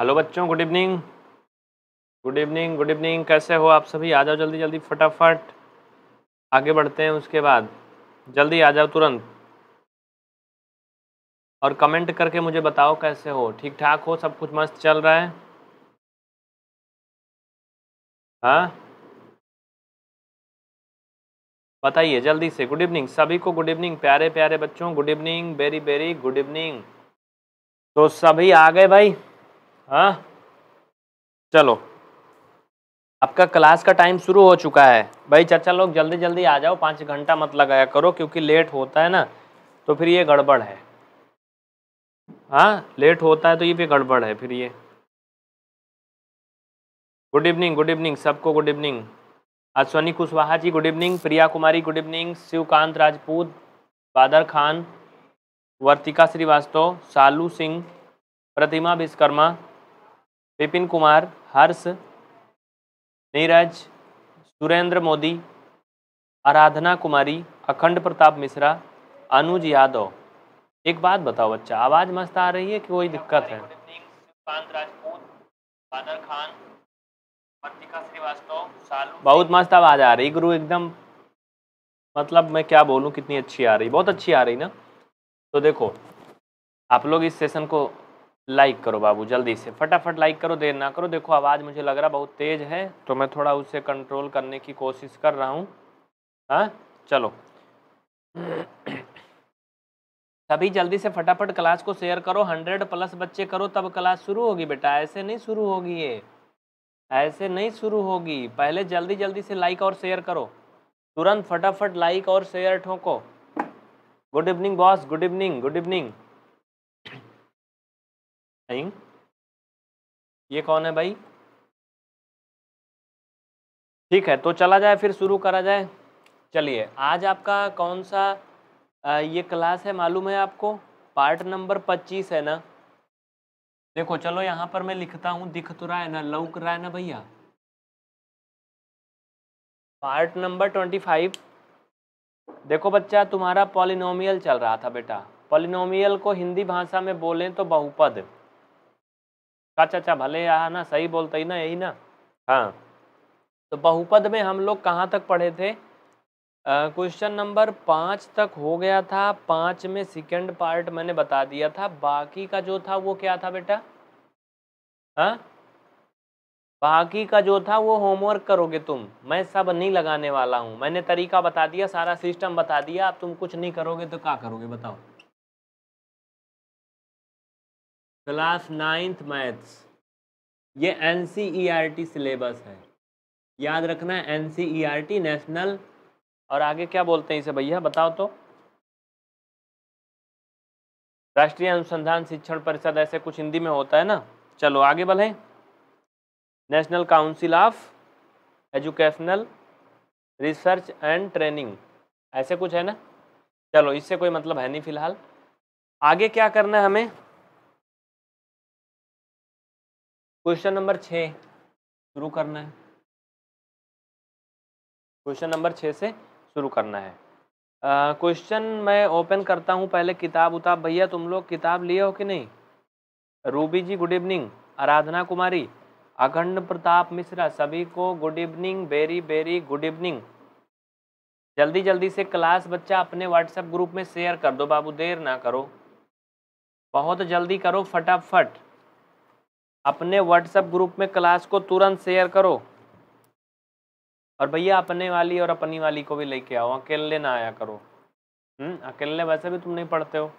Hello बच्चों good evening good evening good evening कैसे हो आप सभी? आ जाओ जल्दी जल्दी, फटाफट। आगे बढ़ते हैं उसके बाद। जल्दी आ जाओ तुरंत। और कमेंट करके मुझे बताओ कैसे हो। ठीक ठाक हो? सब कुछ मस्त चल रहा है? हाँ? बताइए जल्दी से। गुड इवनिंग सभी को गुड इवनिंग प्यारे प्यारे बच्चों। Good evening very very good evening तो सभी आ गए भाई? हाँ? चलो। आपका क्लास का टाइम शुरू हो चुका है। भाई, चाचा लोग जल्दी जल्दी आ जाओ, पाँच घंटा मत लगाया करो, क्योंकि लेट होता है ना तो फिर ये गड़बड़ है। हाँ लेट होता है तो ये भी गड़बड़ है फिर ये। गुड इवनिंग गुड इवनिंग सबको good evening Ashwani Kushwaha ji good evening Priya Kumari good evening Shivkant Rajput, Badar Khan, Vartika Srivastava, सालू सिंह, प्रतिमा विश्वकर्मा विपिन कुमार, हर्ष, नीरज, सुरेंद्र मोदी, आराधना कुमारी, अखंड प्रताप मिश्रा, अनुज यादव। एक बात बताओ बच्चा, आवाज़ मस्त आ रही है कि कोई दिक्कत है? बहुत मस्त आवाज़ आ रही गुरु एकदम। मतलब मैं क्या बोलूँ, कितनी अच्छी आ रही, बहुत अच्छी आ रही ना? तो देखो, आप लोग इस सेशन को लाइक करो बाबू, जल्दी से। फटाफट लाइक करो, देर ना करो। देखो, आवाज़ मुझे लग रहा बहुत तेज़ है तो मैं थोड़ा उसे कंट्रोल करने की कोशिश कर रहा हूँ। हाँ चलो। सभी जल्दी से फटाफट क्लास को शेयर करो हंड्रेड प्लस बच्चे करो, तब क्लास शुरू होगी बेटा। ऐसे नहीं शुरू होगी ये। ऐसे नहीं शुरू होगी। पहले जल्दी जल्दी से लाइक और शेयर करो। तुरंत फटाफट लाइक और share ठोको। Good evening boss good evening good evening ये कौन है भाई? ठीक है तो चला जाए फिर शुरू करा जाए। चलिए आज आपका कौन सा आ, ये क्लास है मालूम है आपको? पार्ट नंबर पच्चीस है ना? देखो चलो यहाँ पर मैं लिखता हूँ दिख तो रहा है ना लौक रहा है ना भैया? Part number twenty five. देखो बच्चा तुम्हारा पॉलिनोमियल चल रहा था बेटा। पॉलिनोमियल को हिंदी भाषा में बोलें तो बहुपद। का चाचा, भले यहाँ ना, सही बोलते ही ना, यही ना। हाँ। तो बहुपद में हम लोग कहाँ तक पढ़े थे? क्वेश्चन नंबर पाँच तक हो गया था। पाँच में सेकेंड पार्ट मैंने बता दिया था। बाकी का जो था, वो क्या था बेटा? हाँ? बाकी का जो था, वो होमवर्क करोगे तुम। मैं सब नहीं लगाने वाला हूँ। मैंने तरीका बता दिया, सारा सिस्टम बता दिया। अब तुम कुछ नहीं करोगे तो क्या करोगे, बताओ? क्लास नाइन्थ मैथ्स ये एनसीईआरटी सिलेबस है। याद रखना है एन नेशनल और आगे क्या बोलते हैं इसे भैया, बताओ तो। राष्ट्रीय अनुसंधान शिक्षण परिषद ऐसे कुछ हिंदी में होता है ना? चलो आगे बढ़े। National Council of Educational Research and Training ऐसे कुछ है ना? चलो इससे कोई मतलब है नहीं फ़िलहाल। आगे क्या करना है हमें? क्वेश्चन नंबर छ शुरू करना है। क्वेश्चन नंबर छ से शुरू करना है। क्वेश्चन uh, मैं ओपन करता हूँ पहले किताब उताब। भैया तुम लोग किताब लिए हो कि नहीं? Ruby ji good evening. Aradhana Kumari Akhand Pratap Mishra सभी को good evening very very good evening. जल्दी जल्दी से क्लास बच्चा अपने व्हाट्सएप ग्रुप में शेयर कर दो बाबू देर ना करो। बहुत जल्दी करो फटाफट। अपने व्हाट्सएप ग्रुप में क्लास को तुरंत शेयर करो। और भैया अपने वाली और अपनी वाली को भी लेके आओ, अकेले ना आया करो। हम्म अकेले वैसे भी तुम नहीं पढ़ते हो।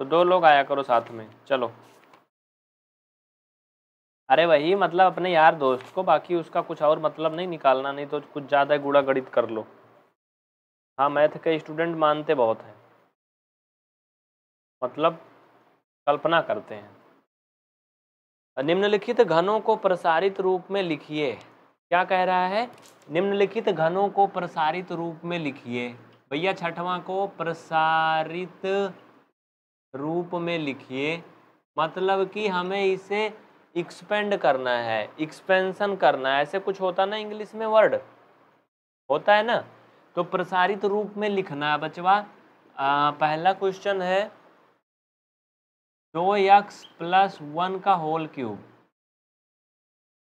तो दो लोग आया करो साथ में, चलो। अरे वही मतलब अपने यार दोस्त को, बाकी उसका कुछ और मतलब नहीं निकालना, नहीं तो कुछ ज़्यादा गुड़ा गणित कर लो। हाँ मैथ के स्टूडेंट मानते बहुत हैं। मतलब कल्पना करते हैं। निम्नलिखित घनों को प्रसारित रूप में लिखिए। क्या कह रहा है? निम्नलिखित घनों को प्रसारित रूप में लिखिए। भैया छठवां को प्रसारित रूप में लिखिए। मतलब कि हमें इसे एक्सपेंड करना है एक्सपेंशन करना है। ऐसे कुछ होता ना इंग्लिश में वर्ड होता है ना? तो प्रसारित रूप में लिखना है। बचवा पहला क्वेश्चन है दो यक्स प्लस वन का होल क्यूब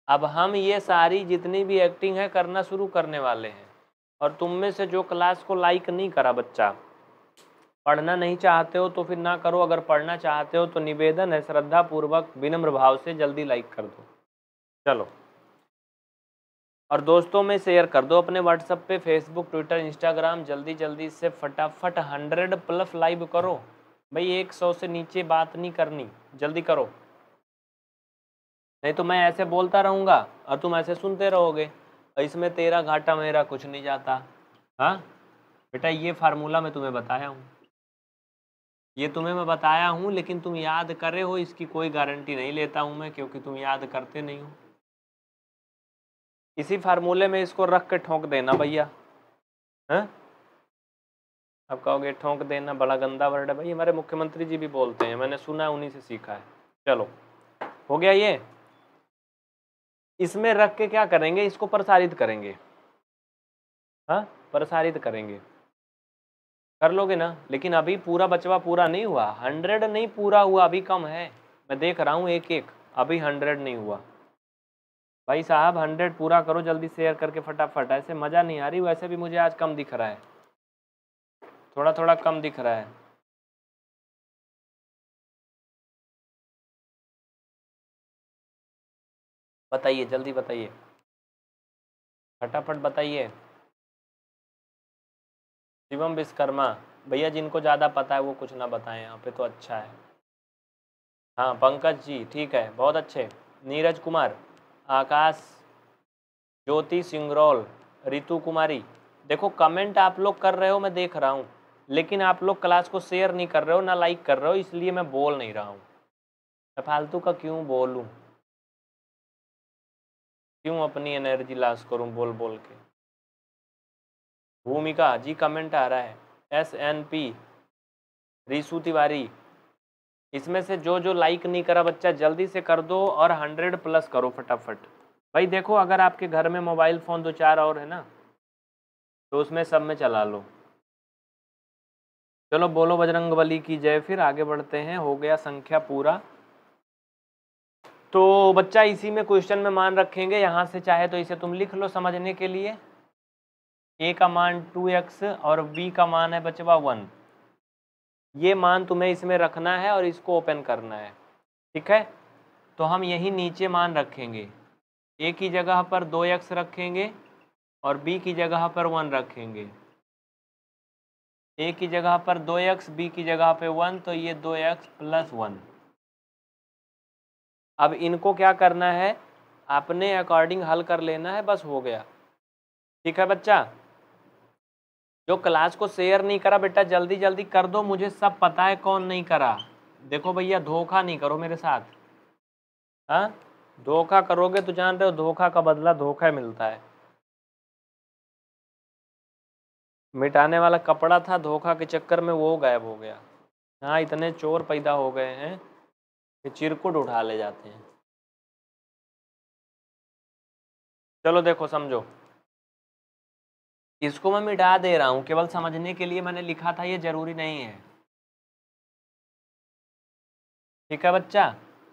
अब हम ये सारी जितनी भी एक्टिंग है करना शुरू करने वाले हैं। और तुम में से जो क्लास को लाइक नहीं करा बच्चा, पढ़ना नहीं चाहते हो तो फिर ना करो। अगर पढ़ना चाहते हो तो निवेदन है श्रद्धा पूर्वक विनम्र भाव से जल्दी लाइक कर दो। चलो। और दोस्तों में शेयर कर दो अपने व्हाट्सएप पे फेसबुक ट्विटर इंस्टाग्राम जल्दी जल्दी से फटाफट हंड्रेड प्लस लाइव करो। भाई, एक सौ से नीचे बात नहीं करनी। जल्दी करो। नहीं तो मैं ऐसे बोलता रहूँगा और तुम ऐसे सुनते रहोगे। इसमें तेरा घाटा मेरा कुछ नहीं जाता। हाँ? बेटा, ये फार्मूला मैं तुम्हें बताया हूँ। ये तुम्हें मैं बताया हूँ, लेकिन तुम याद कर रहे हो, इसकी कोई गारंटी नहीं लेता हूँ मैं, क्योंकि तुम याद करते नहीं हो। इसी फार्मूले में इसको रख के ठोंक देना भैया। हैं? अब कहोगे, ठोंक देना बड़ा गंदा वर्ड है भाई। हमारे मुख्यमंत्री जी भी बोलते हैं, मैंने सुना है, उन्हीं से सीखा है। चलो, हो गया ये? इसमें रख के क्या करेंगे? इसको प्रसारित करेंगे। हाँ प्रसारित करेंगे। कर लोगे ना? लेकिन अभी पूरा बचवा पूरा नहीं हुआ। हंड्रेड नहीं पूरा हुआ, अभी कम है। मैं देख रहा हूँ एक एक अभी हंड्रेड नहीं हुआ। भाई साहब, हंड्रेड पूरा करो, जल्दी शेयर करके फटाफट। ऐसे मज़ा नहीं आ रही, वैसे भी मुझे आज कम दिख रहा है। थोड़ा थोड़ा कम दिख रहा है। बताइए, जल्दी बताइए। फटाफट बताइए। शिवम विश्वकर्मा, भैया जिनको ज़्यादा पता है वो कुछ ना बताएँ, यहाँ पे तो अच्छा है। हाँ पंकज जी, ठीक है, बहुत अच्छे। नीरज कुमार, आकाश, ज्योति सिंगरौल, रितु कुमारी। देखो, कमेंट आप लोग कर रहे हो, मैं देख रहा हूँ। लेकिन आप लोग क्लास को शेयर नहीं कर रहे हो, ना लाइक कर रहे हो, इसलिए मैं बोल नहीं रहा हूँ। मैं फालतू का क्यों बोलूँ? क्यों अपनी एनर्जी लॉस करूँ बोल बोल के? भूमिका जी कमेंट आ रहा है। S N P Rishu Tiwari, इसमें से जो जो लाइक नहीं करा बच्चा, जल्दी से कर दो और हंड्रेड प्लस करो फटाफट। भाई देखो, अगर आपके घर में मोबाइल फ़ोन दो चार और है ना तो उसमें सब में चला लो। चलो बोलो बजरंग बली की जय, फिर आगे बढ़ते हैं। हो गया संख्या पूरा। तो बच्चा इसी में क्वेश्चन में मान रखेंगे। यहाँ से चाहे तो इसे तुम लिख लो समझने के लिए। ए का मान टू एक्स और बी का मान है बचवा वन। ये मान तुम्हें इसमें रखना है और इसको ओपन करना है। ठीक है? तो हम यही नीचे मान रखेंगे। ए की जगह पर दो एक्स रखेंगे और बी की जगह पर वन रखेंगे। ए की जगह पर दो एक्स बी की जगह पे वन तो ये दो एक्स प्लस वन। अब इनको क्या करना है? अपने अकॉर्डिंग हल कर लेना है, बस हो गया। ठीक है बच्चा? जो क्लास को शेयर नहीं करा बेटा, जल्दी जल्दी कर दो, मुझे सब पता है कौन नहीं करा। देखो भैया, धोखा नहीं करो मेरे साथ। हाँ? धोखा करोगे तो जान रहे हो, धोखा का बदला धोखा मिलता है। मिटाने वाला कपड़ा था, धोखा के चक्कर में वो गायब हो गया। हाँ इतने चोर पैदा हो गए हैं कि चिरकुट उठा ले जाते हैं। चलो देखो, समझो। इसको मैं मिटा दे रहा हूँ, केवल समझने के लिए मैंने लिखा था, ये ज़रूरी नहीं है। ठीक है बच्चा?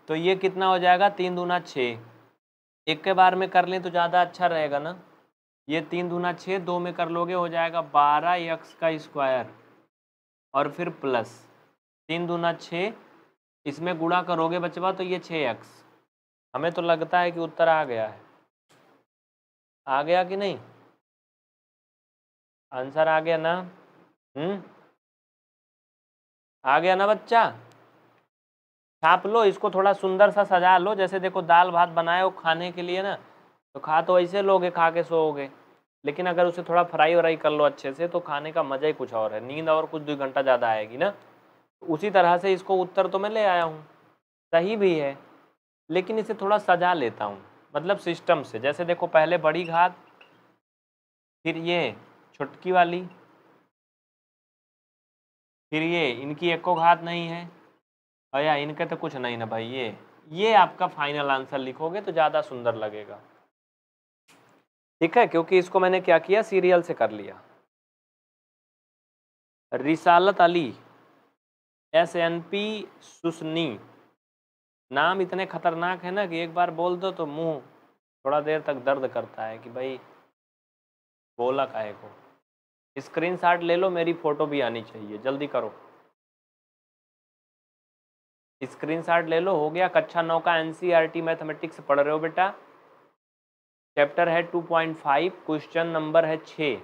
तो ये कितना हो जाएगा? तीन दूना छः। एक के बार में कर लें तो ज़्यादा अच्छा रहेगा ना? ये तीन दूना छः दो में कर लोगे, हो जाएगा बारह यक्स का स्क्वायर और फिर प्लस। तीन दूना छः इसमें गुणा करोगे बचवा तो ये छः एक्स। हमें तो लगता है कि उत्तर आ गया है। आ गया कि नहीं? आंसर आ गया ना? हम्म? आ गया ना बच्चा? छाप लो, इसको थोड़ा सुंदर सा सजा लो, जैसे देखो दाल भात बनाए हो खाने के लिए ना तो खा तो ऐसे लोगे, खा के सोओगे। लेकिन अगर उसे थोड़ा फ्राई व्राई कर लो अच्छे से तो खाने का मज़ा ही कुछ और है। नींद और कुछ दो घंटा ज़्यादा आएगी ना? उसी तरह से इसको उत्तर तो मैं ले आया हूँ। सही भी है, लेकिन इसे थोड़ा सजा लेता हूँ मतलब सिस्टम से। जैसे देखो, पहले बड़ी घात फिर ये छुटकी वाली, फिर ये, इनकी एको घात नहीं है। और इनके तो कुछ नहीं ना भाई, ये ये आपका फाइनल आंसर लिखोगे तो ज़्यादा सुंदर लगेगा। ठीक है, क्योंकि इसको मैंने क्या किया? सीरियल से कर लिया। Risalat Ali S N P Susni. नाम इतने खतरनाक है ना कि एक बार बोल दो तो मुँह थोड़ा देर तक दर्द करता है कि भाई, बोला काहे को? स्क्रीन शॉट ले लो, मेरी फ़ोटो भी आनी चाहिए, जल्दी करो। स्क्रीन शॉट ले लो, हो गया कक्षा नौ का एन मैथमेटिक्स पढ़ रहे हो बेटा। चैप्टर है 2.5 क्वेश्चन नंबर है छः।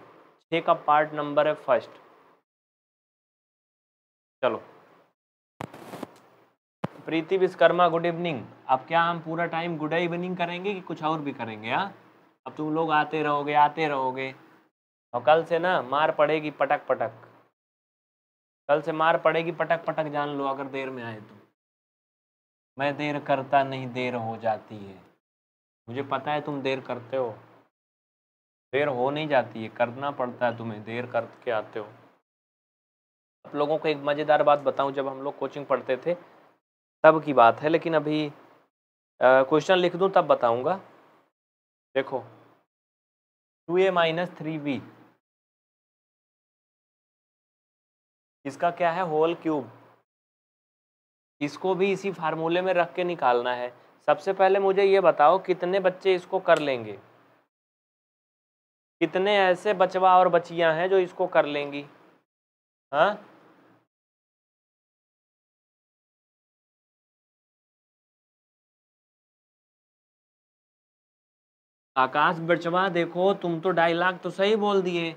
छः का पार्ट नंबर है फ़र्स्ट। चलो। Preeti Vishwakarma, good evening. अब क्या हम पूरा टाइम गुड इवनिंग करेंगे कि कुछ और भी करेंगे हाँ? अब तुम लोग आते रहोगे आते रहोगे। और कल से ना मार पड़ेगी पटक पटक कल से मार पड़ेगी पटक पटक जान लो, अगर देर में आए तो। मैं देर करता नहीं, देर हो जाती है। मुझे पता है तुम देर करते हो। देर हो नहीं जाती है, करना पड़ता है तुम्हें, देर करके आते हो। आप लोगों को एक मज़ेदार बात बताऊँ, जब हम लोग कोचिंग पढ़ते थे, तब की बात है, लेकिन अभी क्वेश्चन लिख दूँ, तब बताऊँगा। देखो two A minus three B इसका क्या है? होल क्यूब इसको भी इसी फार्मूले में रख के निकालना है। सबसे पहले मुझे ये बताओ, कितने बच्चे इसको कर लेंगे? कितने ऐसे बचवा और बचियाँ हैं जो इसको कर लेंगी? हाँ? आकाश, बचवा देखो, तुम तो डायलॉग तो सही बोल दिए।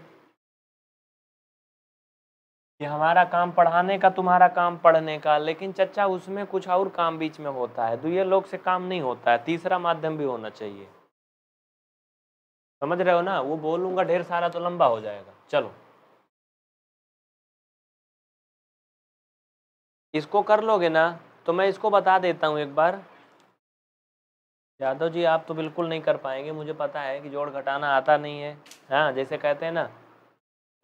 कि हमारा काम पढ़ाने का, तुम्हारा काम पढ़ने का, लेकिन चचा, उसमें कुछ और काम बीच में होता है दुए लोग से काम नहीं होता है, तीसरा माध्यम भी होना चाहिए। समझ रहे हो ना? वो बोलूँगा, ढेर सारा तो लंबा हो जाएगा। चलो। इसको कर लोगे ना तो मैं इसको बता देता हूँ एक बार। यादव जी, आप तो बिल्कुल नहीं कर पाएँगे, मुझे पता है कि जोड़ घटाना आता नहीं है। हाँ जैसे कहते हैं ना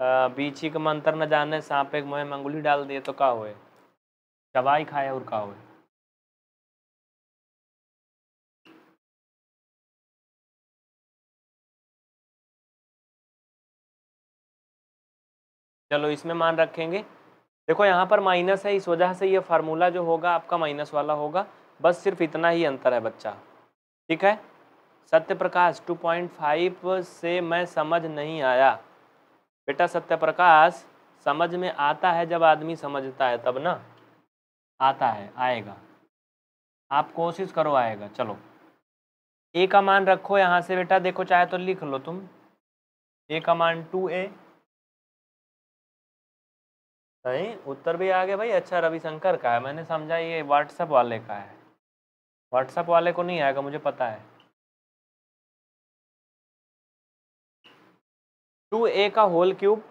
बीछी का मंत्र न जाने सांप एक मोह मंगुली डाल दिए तो का हुए? दवाई खाए और का हुए? चलो इसमें मान रखेंगे। देखो यहाँ पर माइनस है, इस वजह से ये फार्मूला जो होगा आपका माइनस वाला होगा। बस सिर्फ़ इतना ही अंतर है बच्चा। ठीक है? सत्य प्रकाश 2.5 से मैं समझ नहीं आया। बेटा सत्य प्रकाश समझ में आता है जब आदमी समझता है, तब ना? आता है, आएगा। आप कोशिश करो आएगा, चलो। ए का मान रखो यहाँ से बेटा, देखो चाहे तो लिख लो तुम। ए का मान टू ए नहीं, उत्तर भी आ गया भाई अच्छा रविशंकर का है। मैंने समझा ये व्हाट्सएप वाले का है। व्हाट्सएप वाले को नहीं आएगा, मुझे पता है। टू ए का होल क्यूब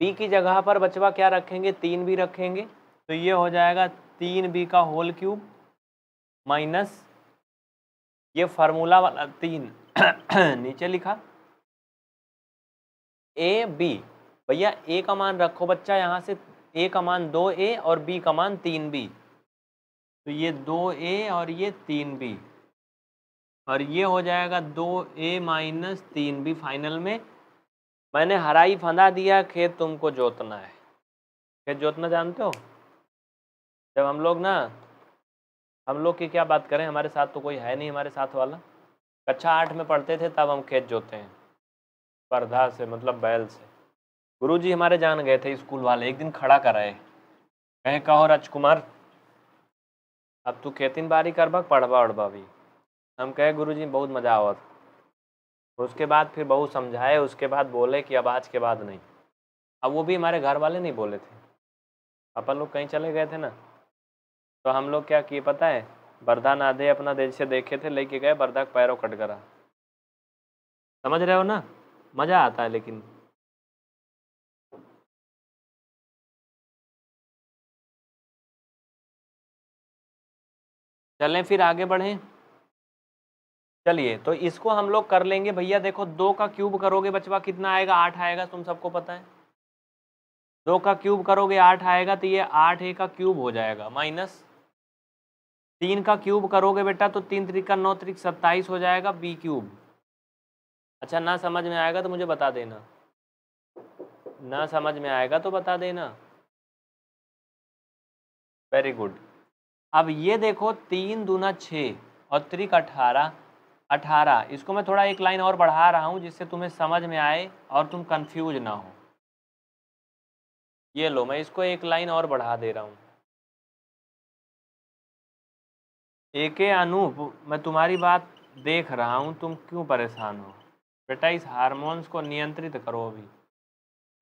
बी की जगह पर बचवा क्या रखेंगे? तीन बी रखेंगे। तो ये हो जाएगा तीन बी का होल क्यूब माइनस ये फार्मूला वाला तीन। नीचे लिखा। ए बी भैया ए का मान रखो बच्चा, यहाँ से ए का मान दो ए और बी का मान तीन बी तो ये दो ए और ये तीन बी और ये हो जाएगा दो ए माइनस तीन भी फाइनल में। मैंने हराई फंदा दिया, खेत तुमको जोतना है। खेत जोतना जानते हो? जब हम लोग ना, हम लोग की क्या बात करें? हमारे साथ तो कोई है नहीं हमारे साथ वाला। कक्षा आठ में पढ़ते थे, तब हम खेत जोते हैं। स्पर्धा से मतलब बैल से। गुरुजी हमारे जान गए थे स्कूल वाले, एक दिन खड़ा कराए। कहे, कहो राजकुमार, अब तू खेतिन बारी कर पढ़वा उड़बा भी। हम कहे गुरु जी बहुत मज़ा आवत उसके बाद फिर बहुत समझाए, उसके बाद बोले कि अब आज के बाद नहीं। अब वो भी हमारे घर वाले नहीं बोले थे। अपन लोग कहीं चले गए थे ना तो हम लोग क्या किए पता है? बरदा नादे अपना देश से देखे थे, लेके गए, बरदा पैरों कट करा। समझ रहे हो ना? मज़ा आता है लेकिन। चलें फिर आगे बढ़ें। चलिए तो इसको हम लोग कर लेंगे। भैया, देखो, दो का क्यूब करोगे बचवा, कितना आएगा? आठ आएगा, तुम सबको पता है। दो का क्यूब करोगे, आठ आएगा तो ये आठ ए का क्यूब हो जाएगा, माइनस। तीन का क्यूब करोगे बेटा तो तीन तरीका नौ तरीक सत्ताईस हो जाएगा, बी क्यूब। अच्छा ना समझ में आएगा तो मुझे बता देना। ना समझ में आएगा तो बता देना। वेरी गुड अब ये देखो, तीन दूना छः और त्रिक अठारह अठारह। इसको मैं थोड़ा एक लाइन और बढ़ा रहा हूँ जिससे तुम्हें समझ में आए और तुम कंफ्यूज ना हो। ये लो, मैं इसको एक लाइन और बढ़ा दे रहा हूँ। एक अनूप, मैं तुम्हारी बात देख रहा हूँ, तुम क्यों परेशान हो? बेटा, इस हार्मोन्स को नियंत्रित करो अभी।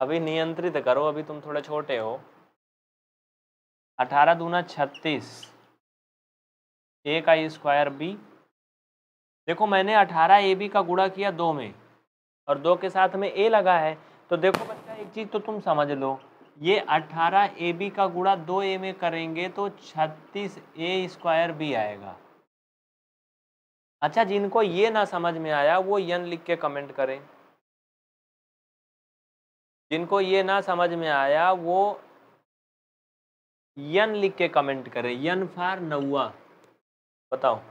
अभी नियंत्रित करो, अभी तुम थोड़े छोटे हो। अठारह दूना छत्तीस। ए का स्क्वायर बी देखो, मैंने अठारह ए बी का गुड़ा किया दो में, और दो के साथ में ए लगा है। तो देखो बच्चा, एक चीज़ तो तुम समझ लो, ये अठारह ए बी का गुड़ा दो ए में करेंगे तो छत्तीस ए स्क्वायर बी आएगा। अच्छा जिनको ये ना समझ में आया, वो यन लिख के कमेंट करें। जिनको ये ना समझ में आया, वो यन लिख के कमेंट करें। यन फार नौवा, बताओ।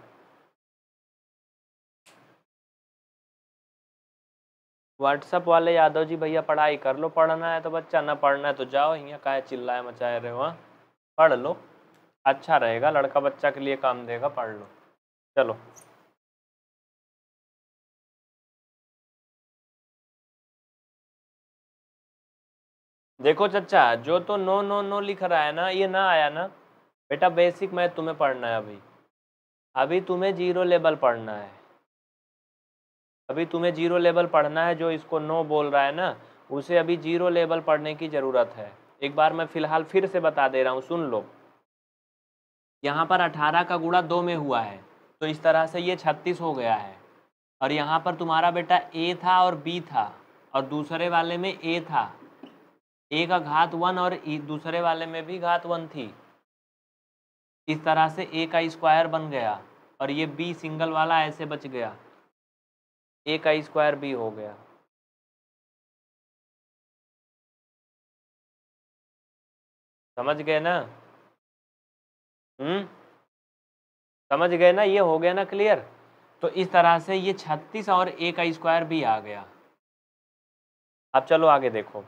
व्हाट्सअप वाले, यादव जी भैया, पढ़ाई कर लो, पढ़ना है तो बच्चा, ना पढ़ना है तो जाओ यहाँ का चिल्लाए मचाए रहे हो पढ़ लो अच्छा रहेगा, लड़का बच्चा के लिए काम देगा, पढ़ लो, चलो। देखो चचा, जो तो नो नो नो लिख रहा है ना, ये ना आया ना, बेटा, बेसिक मैथ तुम्हें पढ़ना है अभी। अभी तुम्हें ज़ीरो लेवल पढ़ना है। अभी तुम्हें ज़ीरो लेवल पढ़ना है जो इसको नो बोल रहा है ना, उसे अभी ज़ीरो लेवल पढ़ने की ज़रूरत है। एक बार मैं फ़िलहाल फिर से बता दे रहा हूँ, सुन लो। यहाँ पर अठारह का गुड़ा दो में हुआ है तो इस तरह से ये छत्तीस हो गया है। और यहाँ पर तुम्हारा बेटा ए था और बी था, और दूसरे वाले में ए था। ए का घात वन और दूसरे वाले में भी घात वन थी। इस तरह से ए का स्क्वायर बन गया, और ये बी सिंगल वाला ऐसे बच गया। ए का स्क्वायर बी हो गया। समझ गए ना? हम्म? समझ गए ना? ये हो गया ना क्लियर तो इस तरह से ये छत्तीस और ए का स्क्वायर भी आ गया। अब चलो आगे देखो।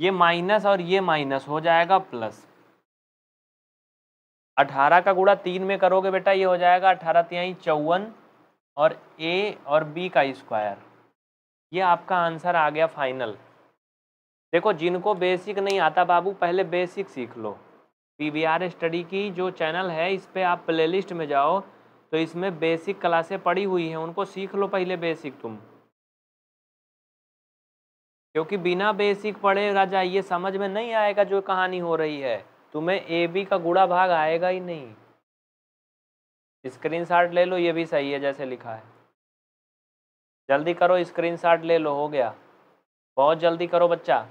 ये माइनस और ये माइनस हो जाएगा प्लस अठारह का गुड़ा तीन में करोगे बेटा, ये हो जाएगा अठारह तिहाई चौवन। और ए और बी का स्क्वायर ये आपका आंसर आ गया फाइनल देखो, जिनको बेसिक नहीं आता बाबू, पहले बेसिक सीख लो। पी आर स्टडी की जो चैनल है, इस पर आप प्लेलिस्ट में जाओ तो इसमें बेसिक क्लासें पड़ी हुई हैं, उनको सीख लो पहले बेसिक तुम। क्योंकि बिना बेसिक पढ़े राजा, ये समझ में नहीं आएगा जो कहानी हो रही है। तुम्हें ए बी का गुड़ा भाग आएगा ही नहीं। स्क्रीनशॉट ले लो, ये भी सही है जैसे लिखा है। जल्दी करो, स्क्रीनशॉट ले लो, हो गया। बहुत जल्दी करो बच्चा।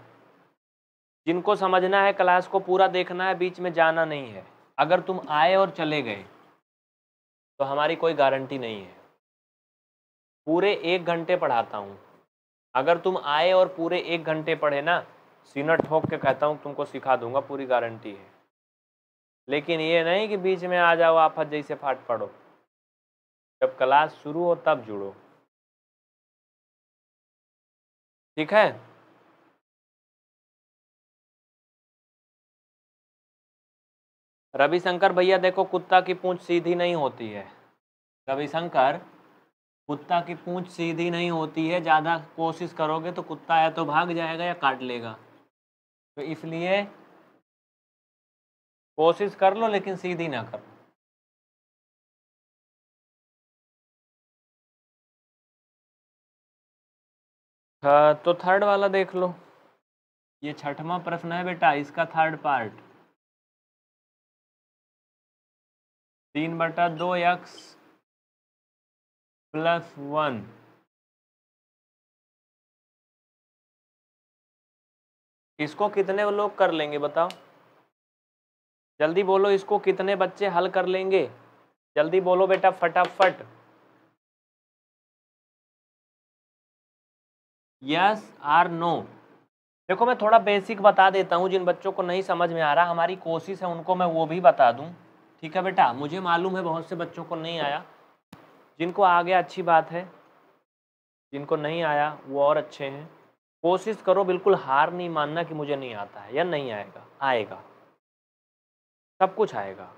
जिनको समझना है, क्लास को पूरा देखना है, बीच में जाना नहीं है। अगर तुम आए और चले गए तो हमारी कोई गारंटी नहीं है। पूरे एक घंटे पढ़ाता हूँ। अगर तुम आए और पूरे एक घंटे पढ़े ना, सीना ठोक के कहता हूँ, तुमको सिखा दूँगा, पूरी गारंटी है। लेकिन ये नहीं कि बीच में आ जाओ आफत जैसे फाट पड़ो। जब क्लास शुरू हो, तब जुड़ो। ठीक है? रविशंकर भैया, देखो, कुत्ता की पूंछ सीधी नहीं होती है। रविशंकर, कुत्ता की पूंछ सीधी नहीं होती है। ज़्यादा कोशिश करोगे तो कुत्ता या तो भाग जाएगा या काट लेगा। तो इसलिए कोशिश कर लो, लेकिन सीधी ना करो हाँ तो थर्ड वाला देख लो। ये छठवा प्रश्न है बेटा, इसका थर्ड पार्ट तीन बटा दो एक्स प्लस वन इसको कितने लोग कर लेंगे बताओ? जल्दी बोलो इसको कितने बच्चे हल कर लेंगे? जल्दी बोलो बेटा, फटाफट। यस आर नो देखो, मैं थोड़ा बेसिक बता देता हूँ, जिन बच्चों को नहीं समझ में आ रहा, हमारी कोशिश है उनको मैं वो भी बता दूँ। ठीक है बेटा? मुझे मालूम है बहुत से बच्चों को नहीं आया। जिनको आ गया अच्छी बात है, जिनको नहीं आया, वो और अच्छे हैं। कोशिश करो, बिल्कुल हार नहीं मानना कि मुझे नहीं आता है या नहीं आएगा आएगा। सब कुछ आएगा।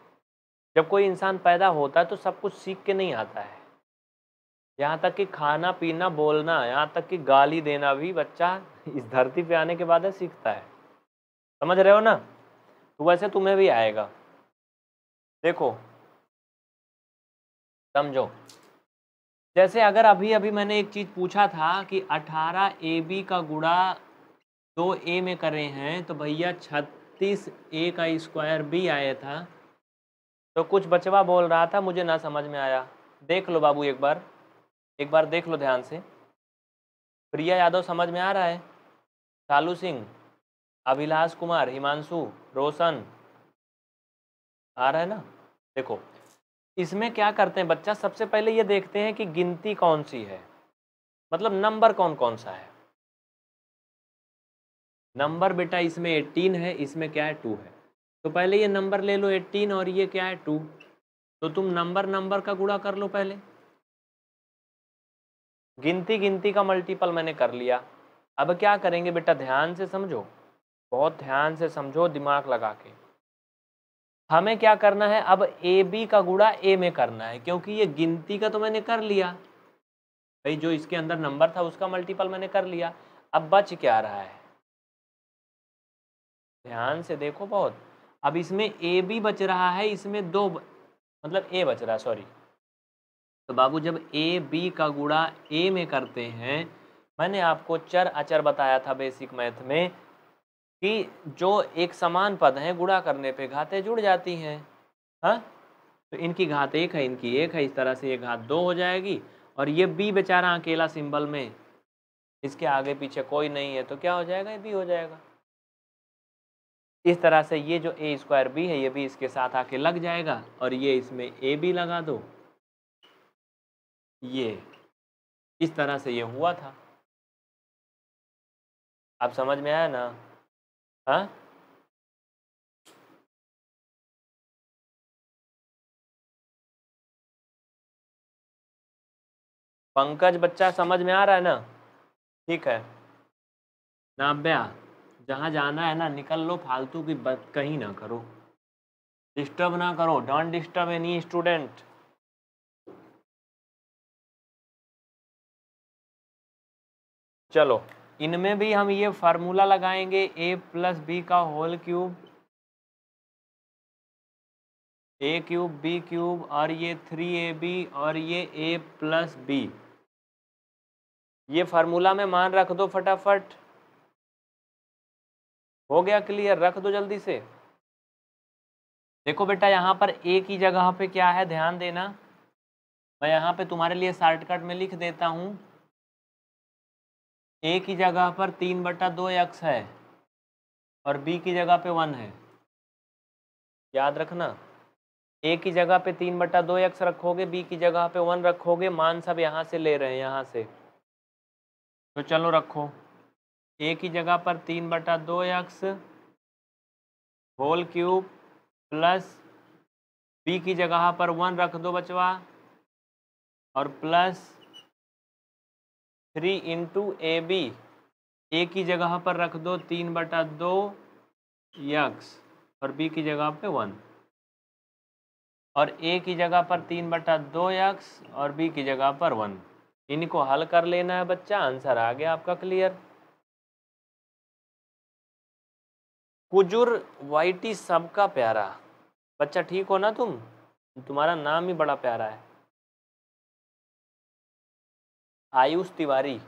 जब कोई इंसान पैदा होता है तो सब कुछ सीख के नहीं आता है। यहाँ तक कि खाना, पीना, बोलना, यहाँ तक कि गाली देना भी बच्चा इस धरती पे आने के बाद सीखता है। समझ रहे हो ना? तो वैसे तुम्हें भी आएगा। देखो। समझो। जैसे अगर अभी अभी मैंने एक चीज़ पूछा था कि 18 ए बी का गुड़ा दो ए में करे हैं तो भैया छत्तीस ए का स्क्वायर बी आया था। तो कुछ बचवा बोल रहा था, मुझे ना समझ में आया। देख लो बाबू एक बार एक बार देख लो ध्यान से। प्रिया यादव समझ में आ रहा है? शालू सिंह, अभिलाष कुमार, हिमांशु, रोशन। आ रहा है ना? देखो, इसमें क्या करते हैं बच्चा? सबसे पहले ये देखते हैं कि गिनती कौन सी है। मतलब नंबर कौन कौन सा है? नंबर बेटा इसमें 18 है, इसमें क्या है टू है। तो पहले ये नंबर ले लो 18 और ये क्या है टू। तो तुम नंबर नंबर का गुणा कर लो पहले। गिनती गिनती का मल्टीपल मैंने कर लिया। अब क्या करेंगे बेटा, ध्यान से समझो। बहुत ध्यान से समझो, दिमाग लगा के। हमें क्या करना है, अब ए बी का गुड़ा ए में करना है, क्योंकि ये गिनती का तो मैंने कर लिया। भाई जो इसके अंदर नंबर था, उसका मल्टीपल मैंने कर लिया। अब बच क्या रहा है? ध्यान से देखो बहुत। अब इसमें ए बी बच रहा है, इसमें दो ब... मतलब ए बच रहा है सॉरी तो बाबू, जब ए बी का गुड़ा ए में करते हैं, मैंने आपको चर अचर बताया था बेसिक मैथ में कि जो एक समान पद हैं, गुणा करने पे घातें जुड़ जाती हैं। हाँ? तो इनकी घात एक है, इनकी एक है, इस तरह से ये घात दो हो जाएगी और ये बी बेचारा अकेला सिंबल में, इसके आगे पीछे कोई नहीं है तो क्या हो जाएगा? ये बी हो जाएगा। इस तरह से ये जो ए स्क्वायर बी है, ये भी इसके साथ आके लग जाएगा और ये इसमें ए बी लगा दो। ये इस तरह से ये हुआ था। आप समझ में आया ना? हाँ? पंकज बच्चा समझ में आ रहा है ना? ठीक है। नाब्या जहाँ जाना है ना, निकल लो, फालतू की बात कहीं ना करो। डिस्टर्ब ना करो, डोंट डिस्टर्ब एनी स्टूडेंट। चलो, इनमें भी हम ये फार्मूला लगाएँगे ए प्लस बी का whole cube A cube B cube और ये थ्री ए बी और ये ए प्लस बी ये फार्मूला में मान रख दो फटाफट। हो गया क्लियर रख दो जल्दी से। देखो बेटा, यहाँ पर ए की जगह पे क्या है? ध्यान देना। मैं यहाँ पे तुम्हारे लिए शॉर्टकट में लिख देता हूँ। ए की जगह पर तीन बटा दो एक्स है और बी की जगह पे वन है। याद रखना ए की जगह पे तीन बटा दो एक्स रखोगे बी की जगह पे वन रखोगे, मान सब यहाँ से ले रहे हैं, यहाँ से। तो चलो रखो। ए की जगह पर तीन बटा दो X whole cube plus B की जगह पर वन रख दो बचवा, और plus three into A B A की जगह पर रख दो, तीन बटा दो यक्स और बी की जगह पे वन और ए की जगह पर तीन बटा दो यक्स और बी की जगह पर वन इनको हल कर लेना है बच्चा आंसर आ गया आपका क्लियर कुजुर वाइटी सबका प्यारा। बच्चा ठीक हो ना तुम? तुम्हारा नाम ही बड़ा प्यारा है। आयुष तिवारी।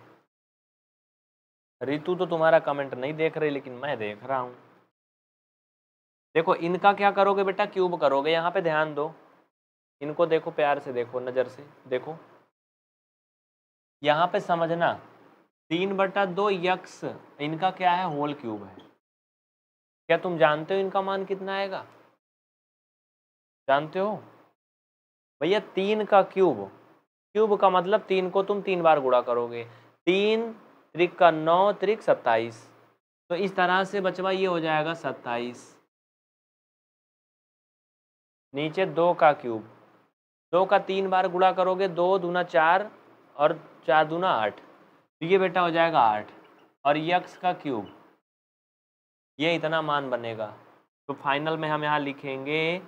रितु तो तुम्हारा कमेंट नहीं देख रही, लेकिन मैं देख रहा हूँ। देखो, इनका क्या करोगे बेटा? क्यूब करोगे? यहाँ पे ध्यान दो। इनको देखो, प्यार से देखो, नज़र से देखो। यहाँ पे समझना, तीन बटा दो यक्स, इनका क्या है? होल क्यूब है। क्या तुम जानते हो इनका मान कितना आएगा? जानते हो? भैया, तीन का क्यूब। क्यूब का मतलब तीन को तुम तीन बार गुणा करोगे। तीन, त्रिक का नौ, त्रिक सत्ताईस। तो इस तरह से बचवा, ये हो जाएगा सत्ताईस। नीचे दो का क्यूब। दो का तीन बार गुणा करोगे, दो दूना चार और चार दूना आठ। तो ये बेटा हो जाएगा आठ। और यक्स का क्यूब। ये इतना मान बनेगा। तो फाइनल में हम यहाँ लिखेंगे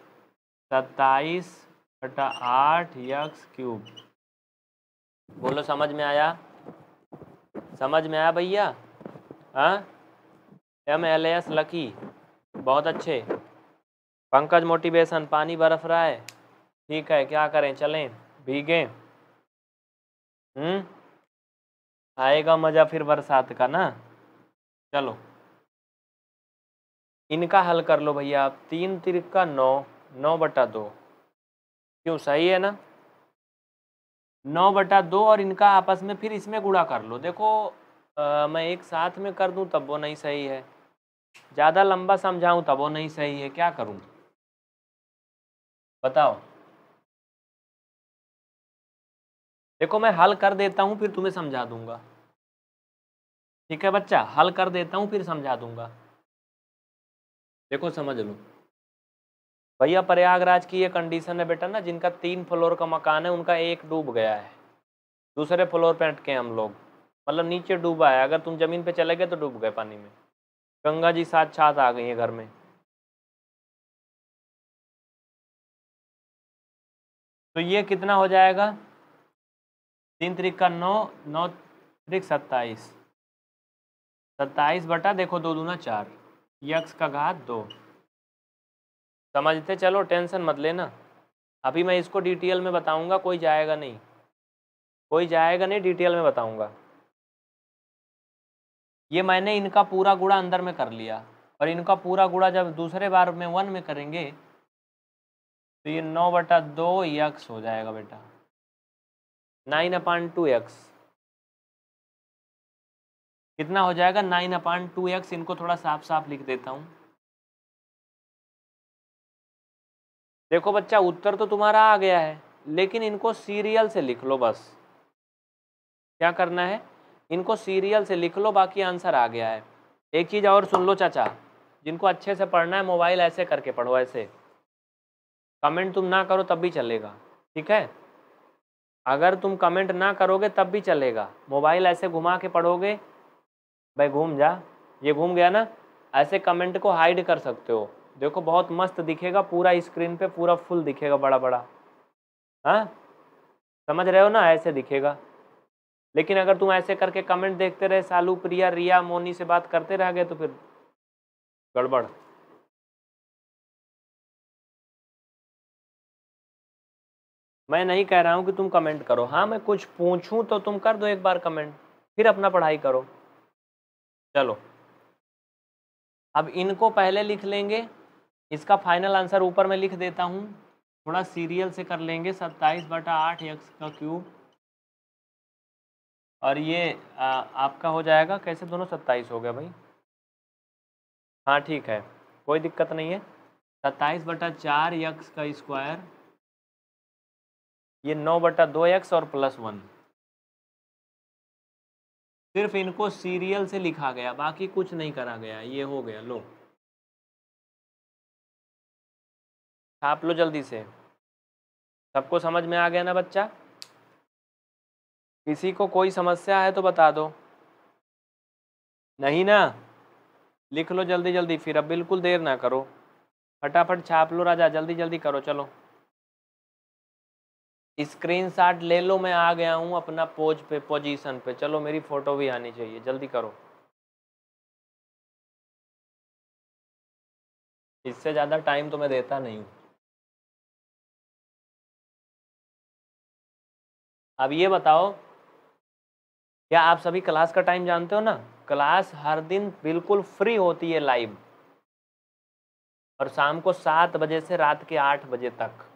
सत्ताईस बटा आठ यक्स क्यूब। बोलो, समझ में आया? समझ में आया भैया? हाँ? एम एल एस लकी बहुत अच्छे। पंकज मोटिवेशन पानी बर्फ़ रहा है। ठीक है, क्या करें? चलें, भीगे। हम्म? आएगा मज़ा फिर बरसात का ना? चलो। इनका हल कर लो भैया आप। तीन तिरक का नौ नौ बटा दो। क्यों? सही है ना? नौ बटा दो और इनका आपस में फिर इसमें गुड़ा कर लो। देखो आ, मैं एक साथ में कर दूँ तब वो नहीं सही है। ज़्यादा लंबा समझाऊं तब वो नहीं सही है। क्या करूँ? बताओ। देखो मैं हल कर देता हूँ फिर तुम्हें समझा दूँगा। ठीक है बच्चा? हल कर देता हूँ फिर समझा दूँगा। देखो, समझ लो। भैया, प्रयागराज की ये कंडीशन है बेटा ना, जिनका तीन फ्लोर का मकान है, उनका एक डूब गया है। दूसरे फ्लोर पे अटके हम लोग। मतलब नीचे डूबा है। अगर तुम ज़मीन पे चले गए तो डूब गए पानी में। गंगा जी साथ छात आ गई है घर में। तो ये कितना हो जाएगा? तीन तरीक का नौ नौ तरीक सत्ताईस। सत्ताईस बटा, देखो, दो दूना चार। यक्स का घात दो। समझते चलो, टेंशन मत लेना। अभी मैं इसको डिटेल में बताऊँगा, कोई जाएगा नहीं। कोई जाएगा नहीं, डिटेल में बताऊँगा। ये मैंने इनका पूरा गुड़ा अंदर में कर लिया। और इनका पूरा गुड़ा जब दूसरे बार में वन में करेंगे तो ये नौ बटा दो यक्स हो जाएगा बेटा। नाइन अपान टू एक्स कितना हो जाएगा? नाइन अपान टू एक्स इनको थोड़ा साफ़ साफ़ लिख देता हूँ। देखो बच्चा, उत्तर तो तुम्हारा आ गया है, लेकिन इनको सीरियल से लिख लो बस। क्या करना है? इनको सीरियल से लिख लो, बाकी आंसर आ गया है। एक चीज़ और सुन लो चाचा, जिनको अच्छे से पढ़ना है मोबाइल ऐसे करके पढ़ो, ऐसे। कमेंट तुम ना करो, तब भी चलेगा, ठीक है? अगर तुम कमेंट ना करोगे, तब भी चलेगा। मोबाइल ऐसे घुमा के पढ़ोगे भाई घूम जा। ये घूम गया ना? ऐसे कमेंट को हाइड कर सकते हो। देखो, बहुत मस्त दिखेगा पूरा स्क्रीन पे, पूरा फुल दिखेगा बड़ा बड़ा हाँ? समझ रहे हो ना? ऐसे दिखेगा। लेकिन अगर तुम ऐसे करके कमेंट देखते रहे, सालू, प्रिया, रिया, मोनी से बात करते रह गए तो फिर गड़बड़। मैं नहीं कह रहा हूँ कि तुम कमेंट करो। हाँ मैं कुछ पूछूँ तो तुम कर दो एक बार कमेंट फिर अपना पढ़ाई करो। चलो। अब इनको पहले लिख लेंगे। इसका फाइनल आंसर ऊपर में लिख देता हूँ। थोड़ा सीरियल से कर लेंगे। सत्ताईस बटा आठ एक्स का क्यूब और ये आ, आपका हो जाएगा। कैसे? दोनों सत्ताईस हो गया भाई। हाँ ठीक है। कोई दिक्कत नहीं है। सत्ताईस बटा चार यक्स का स्क्वायर ये नौ बटा दो एक्स और प्लस वन सिर्फ़ इनको सीरियल से लिखा गया, बाकी कुछ नहीं करा गया, ये हो गया, लो। छाप लो जल्दी से। सबको समझ में आ गया ना बच्चा? किसी को कोई समस्या है तो बता दो। नहीं ना? लिख लो जल्दी जल्दी, फिर अब बिल्कुल देर ना करो। फटाफट छाप लो राजा, जल्दी जल्दी करो, चलो। स्क्रीन शॉट ले लो, मैं आ गया हूँ अपना पोज पे, पोजीशन पे। चलो, मेरी फ़ोटो भी आनी चाहिए, जल्दी करो। इससे ज़्यादा टाइम तो मैं देता नहीं हूँ। अब ये बताओ, क्या आप सभी क्लास का टाइम जानते हो ना? क्लास हर दिन बिल्कुल फ्री होती है लाइव। और शाम को सात बजे से रात के आठ बजे तक।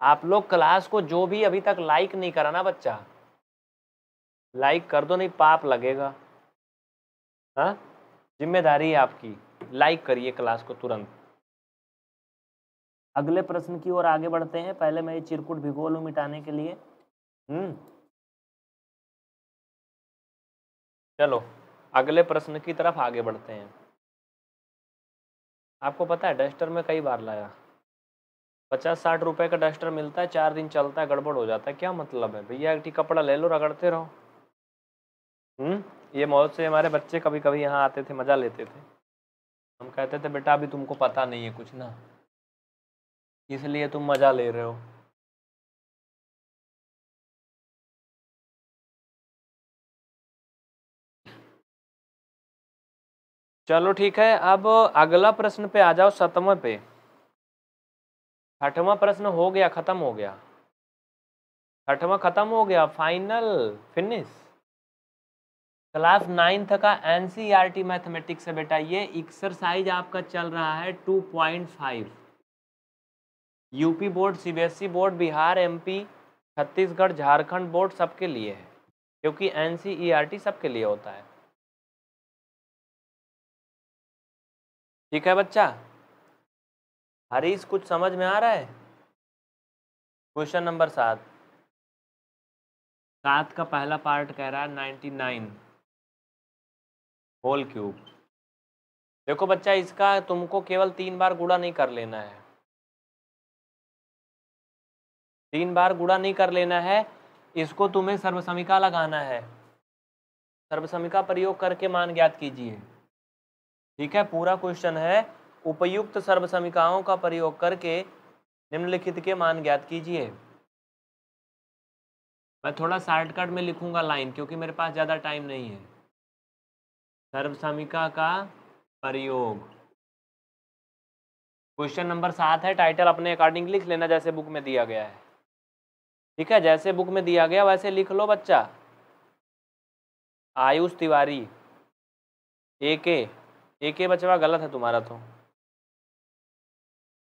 आप लोग क्लास को जो भी अभी तक लाइक नहीं करा ना बच्चा लाइक कर दो नहीं पाप लगेगा। हाँ? ज़िम्मेदारी है आपकी। लाइक करिए क्लास को तुरंत। अगले प्रश्न की ओर आगे बढ़ते हैं। पहले मैं ये चिरकुट भिगो लूँ मिटाने के लिए। हम्म। चलो अगले प्रश्न की तरफ़ आगे बढ़ते हैं। आपको पता है डस्टर में कई बार लाया। पचास साठ रुपए का डस्टर मिलता है, चार दिन चलता है, गड़बड़ हो जाता है। क्या मतलब है भैया? एक कपड़ा ले लो, रगड़ते रहो। हम्म? ये मौत से हमारे बच्चे कभी कभी यहाँ आते थे, मज़ा लेते थे। हम कहते थे, बेटा, अभी तुमको पता नहीं है कुछ ना। इसलिए तुम मज़ा ले रहे हो। चलो ठीक है, अब अगला प्रश्न पे आ जाओ, सतवें पे। छठवां प्रश्न हो गया, खत्म हो गया। छठवां खत्म हो गया फाइनल फिनिश क्लास नाइन्थ का एनसीईआरटी मैथमेटिक्स है बेटा, ये एक्सरसाइज आपका चल रहा है 2.5 UP board CBSE board Bihar MP Chhattisgarh, Jharkhand board सबके लिए है, क्योंकि एनसीईआरटी सबके लिए होता है। ठीक है बच्चा? हरीश, कुछ समझ में आ रहा है? क्वेश्चन नंबर सात। सात का पहला पार्ट कह रहा है नाइन्टी नाइन होल क्यूब देखो बच्चा, इसका तुमको केवल तीन बार गुड़ा नहीं कर लेना है। तीन बार गुड़ा नहीं कर लेना है, इसको तुम्हें सर्वसमिका लगाना है। सर्वसमिका प्रयोग करके मान ज्ञात कीजिए। ठीक है, पूरा क्वेश्चन है। उपयुक्त सर्वसमिकाओं का प्रयोग करके निम्नलिखित के मान ज्ञात कीजिए। मैं थोड़ा शॉर्टकट में लिखूँगा लाइन क्योंकि मेरे पास ज़्यादा टाइम नहीं है। सर्वसमिका का प्रयोग। क्वेश्चन नंबर सात है टाइटल अपने अकॉर्डिंग लिख लेना, जैसे बुक में दिया गया है। ठीक है, जैसे बुक में दिया गया, वैसे लिख लो बच्चा। आयुष तिवारी ए के ए के बचवा, गलत है तुम्हारा तो।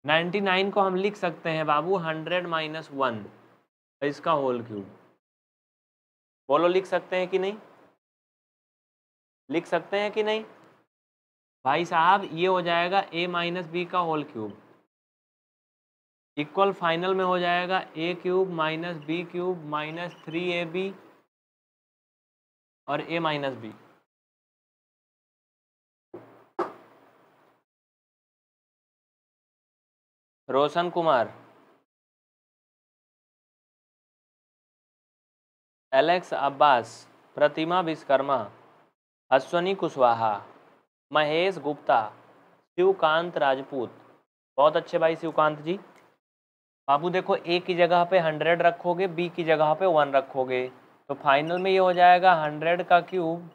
99 को हम लिख सकते हैं बाबू 100 माइनस वन। इसका होल क्यूब। बोलो, लिख सकते हैं कि नहीं? लिख सकते हैं कि नहीं? भाई साहब, ये हो जाएगा a माइनस बी का होल क्यूब। इक्वल फाइनल में हो जाएगा A cube minus B cube minus three A B और A minus B Roshan Kumar. Alex Abbas, Pratima Vishwakarma, Ashwani Kushwaha, Mahesh Gupta, Shivkant Rajput. बहुत अच्छे भाई शिवकांत जी। बाबू देखो ए की जगह पे हंड्रेड रखोगे बी की जगह पे वन रखोगे। तो फाइनल में ये हो जाएगा हंड्रेड का क्यूब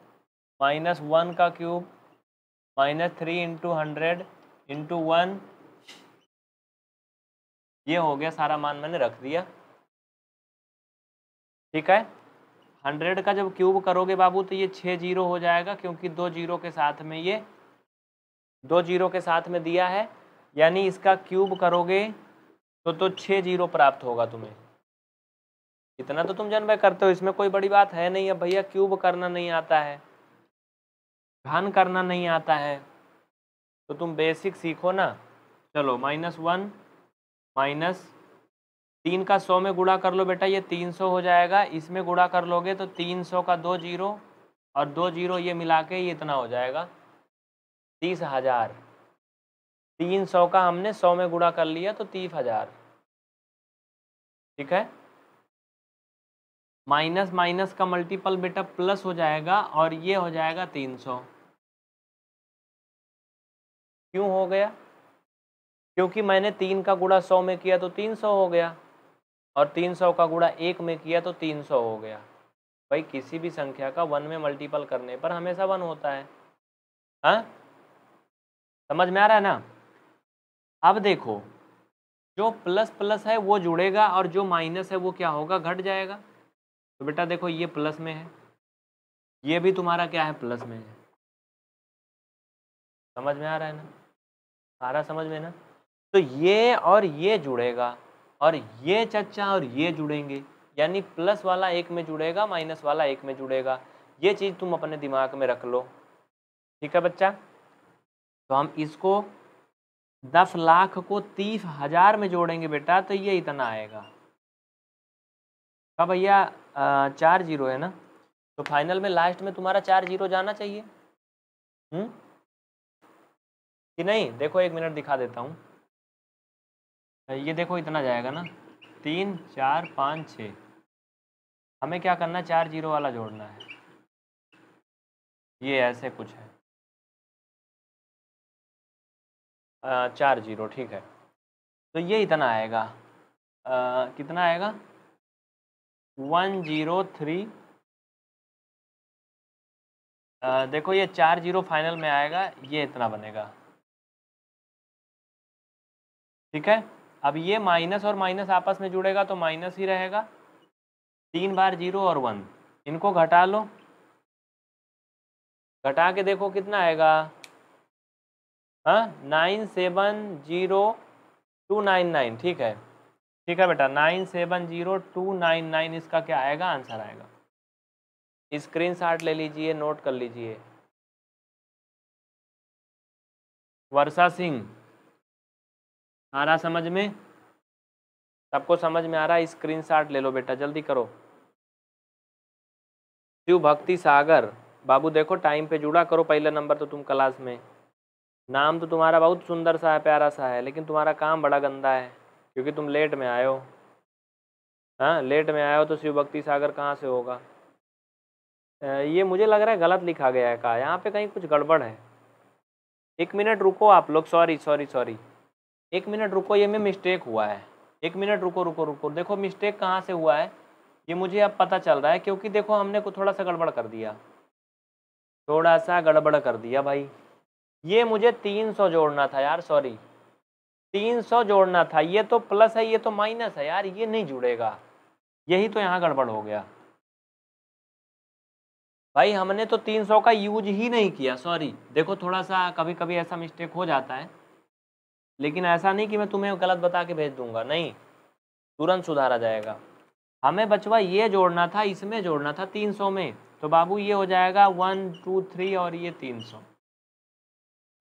माइनस वन का cube minus three into hundred into one ये हो गया सारा मान मैंने रख दिया। ठीक है? हंड्रेड का जब क्यूब करोगे बाबू तो ये छः ज़ीरो हो जाएगा क्योंकि दो ज़ीरो के साथ में ये, दो ज़ीरो के साथ में दिया है। यानी इसका क्यूब करोगे तो तो छः ज़ीरो प्राप्त होगा तुम्हें। इतना तो तुम जन्म करते हो, इसमें कोई बड़ी बात है नहीं। अब भैया क्यूब करना नहीं आता है, घन करना नहीं आता है। तो तुम बेसिक सीखो ना। चलो माइनस वन माइनस तीन का सौ में गुड़ा कर लो बेटा, ये तीन सौ हो जाएगा। इसमें गुड़ा कर लोगे तो तीन सौ का दो ज़ीरो और दो ज़ीरो ये मिला के ये इतना हो जाएगा। तीस हज़ार। तीन सौ का हमने सौ में गुड़ा कर लिया तो तीस हज़ार। ठीक है? माइनस माइनस का मल्टीपल बेटा प्लस हो जाएगा और ये हो जाएगा तीन सौ। क्यों हो गया? क्योंकि मैंने तीन का गुड़ा सौ में किया तो तीन सौ हो गया। और तीन सौ का गुड़ा एक में किया तो तीन सौ हो गया। भाई, किसी भी संख्या का वन में मल्टीपल करने पर हमेशा वन होता है। हाँ? समझ में आ रहा है ना? अब देखो, जो प्लस प्लस है वो जुड़ेगा और जो माइनस है वो क्या होगा? घट जाएगा। तो बेटा देखो, ये प्लस में है। ये भी तुम्हारा क्या है? प्लस में है। समझ में आ रहा है ना? सारा समझ में ना? तो ये और ये जुड़ेगा, और ये चच्चा और ये जुड़ेंगे, यानी प्लस वाला एक में जुड़ेगा, माइनस वाला एक में जुड़ेगा। ये चीज़ तुम अपने दिमाग में रख लो। ठीक है बच्चा? तो हम इसको दस लाख को तीस हज़ार में जोड़ेंगे बेटा तो ये इतना आएगा। कब भैया चार ज़ीरो है ना? तो फाइनल में लास्ट में तुम्हारा चार ज़ीरो जाना चाहिए। हम्म? कि नहीं? देखो एक मिनट दिखा देता हूँ। ये देखो इतना जाएगा ना। तीन चार पाँच छ। हमें क्या करना है? चार ज़ीरो वाला जोड़ना है। ये ऐसे कुछ है। आ, चार ज़ीरो ठीक है। तो ये इतना आएगा। आ, कितना आएगा? One zero three. देखो ये चार ज़ीरो फाइनल में आएगा। ये इतना बनेगा। ठीक है? अब ये माइनस और माइनस आपस में जुड़ेगा तो माइनस ही रहेगा। तीन बार ज़ीरो और वन। इनको घटा लो। घटा के देखो कितना आएगा। हाँ nine seven zero two nine nine, ठीक है। ठीक है बेटा, nine seven zero two nine nine, इसका क्या आएगा? आंसर आएगा। स्क्रीन शॉट ले लीजिए, नोट कर लीजिए। वर्षा सिंह। आ रहा समझ में? सबको समझ में आ रहा है? स्क्रीन शॉट ले लो बेटा, जल्दी करो। शिव भक्ति सागर, बाबू देखो टाइम पे जुड़ा करो पहले नंबर तो तुम क्लास में। नाम तो तुम्हारा बहुत सुंदर सा है, प्यारा सा है, लेकिन तुम्हारा काम बड़ा गंदा है, क्योंकि तुम लेट में आए हो। हाँ लेट में आए हो तो शिव भक्ति सागर कहाँ से होगा? ये मुझे लग रहा है गलत लिखा गया है कहा। यहाँ पे कहीं कुछ गड़बड़ है। एक मिनट रुको आप लोग सॉरी सॉरी सॉरी एक मिनट रुको, ये में मिस्टेक हुआ है। एक मिनट रुको रुको रुको। देखो मिस्टेक कहाँ से हुआ है? ये मुझे अब पता चल रहा है क्योंकि देखो, हमने को थोड़ा सा गड़बड़ कर दिया। थोड़ा सा गड़बड़ कर दिया भाई। ये मुझे तीन सौ जोड़ना था यार सॉरी तीन सौ जोड़ना था। ये तो प्लस है, ये तो माइनस है यार, ये नहीं जुड़ेगा। यही तो यहाँ गड़बड़ हो गया। भाई, हमने तो 300 का यूज़ ही नहीं किया सॉरी देखो, थोड़ा सा कभी कभी ऐसा मिस्टेक हो जाता है। लेकिन ऐसा नहीं कि मैं तुम्हें गलत बता के भेज दूँगा, नहीं। तुरंत सुधारा जाएगा। हमें बचवा ये जोड़ना था, इसमें जोड़ना था 300 में। तो बाबू, ये हो जाएगा वन, टू, थ्री और ये 300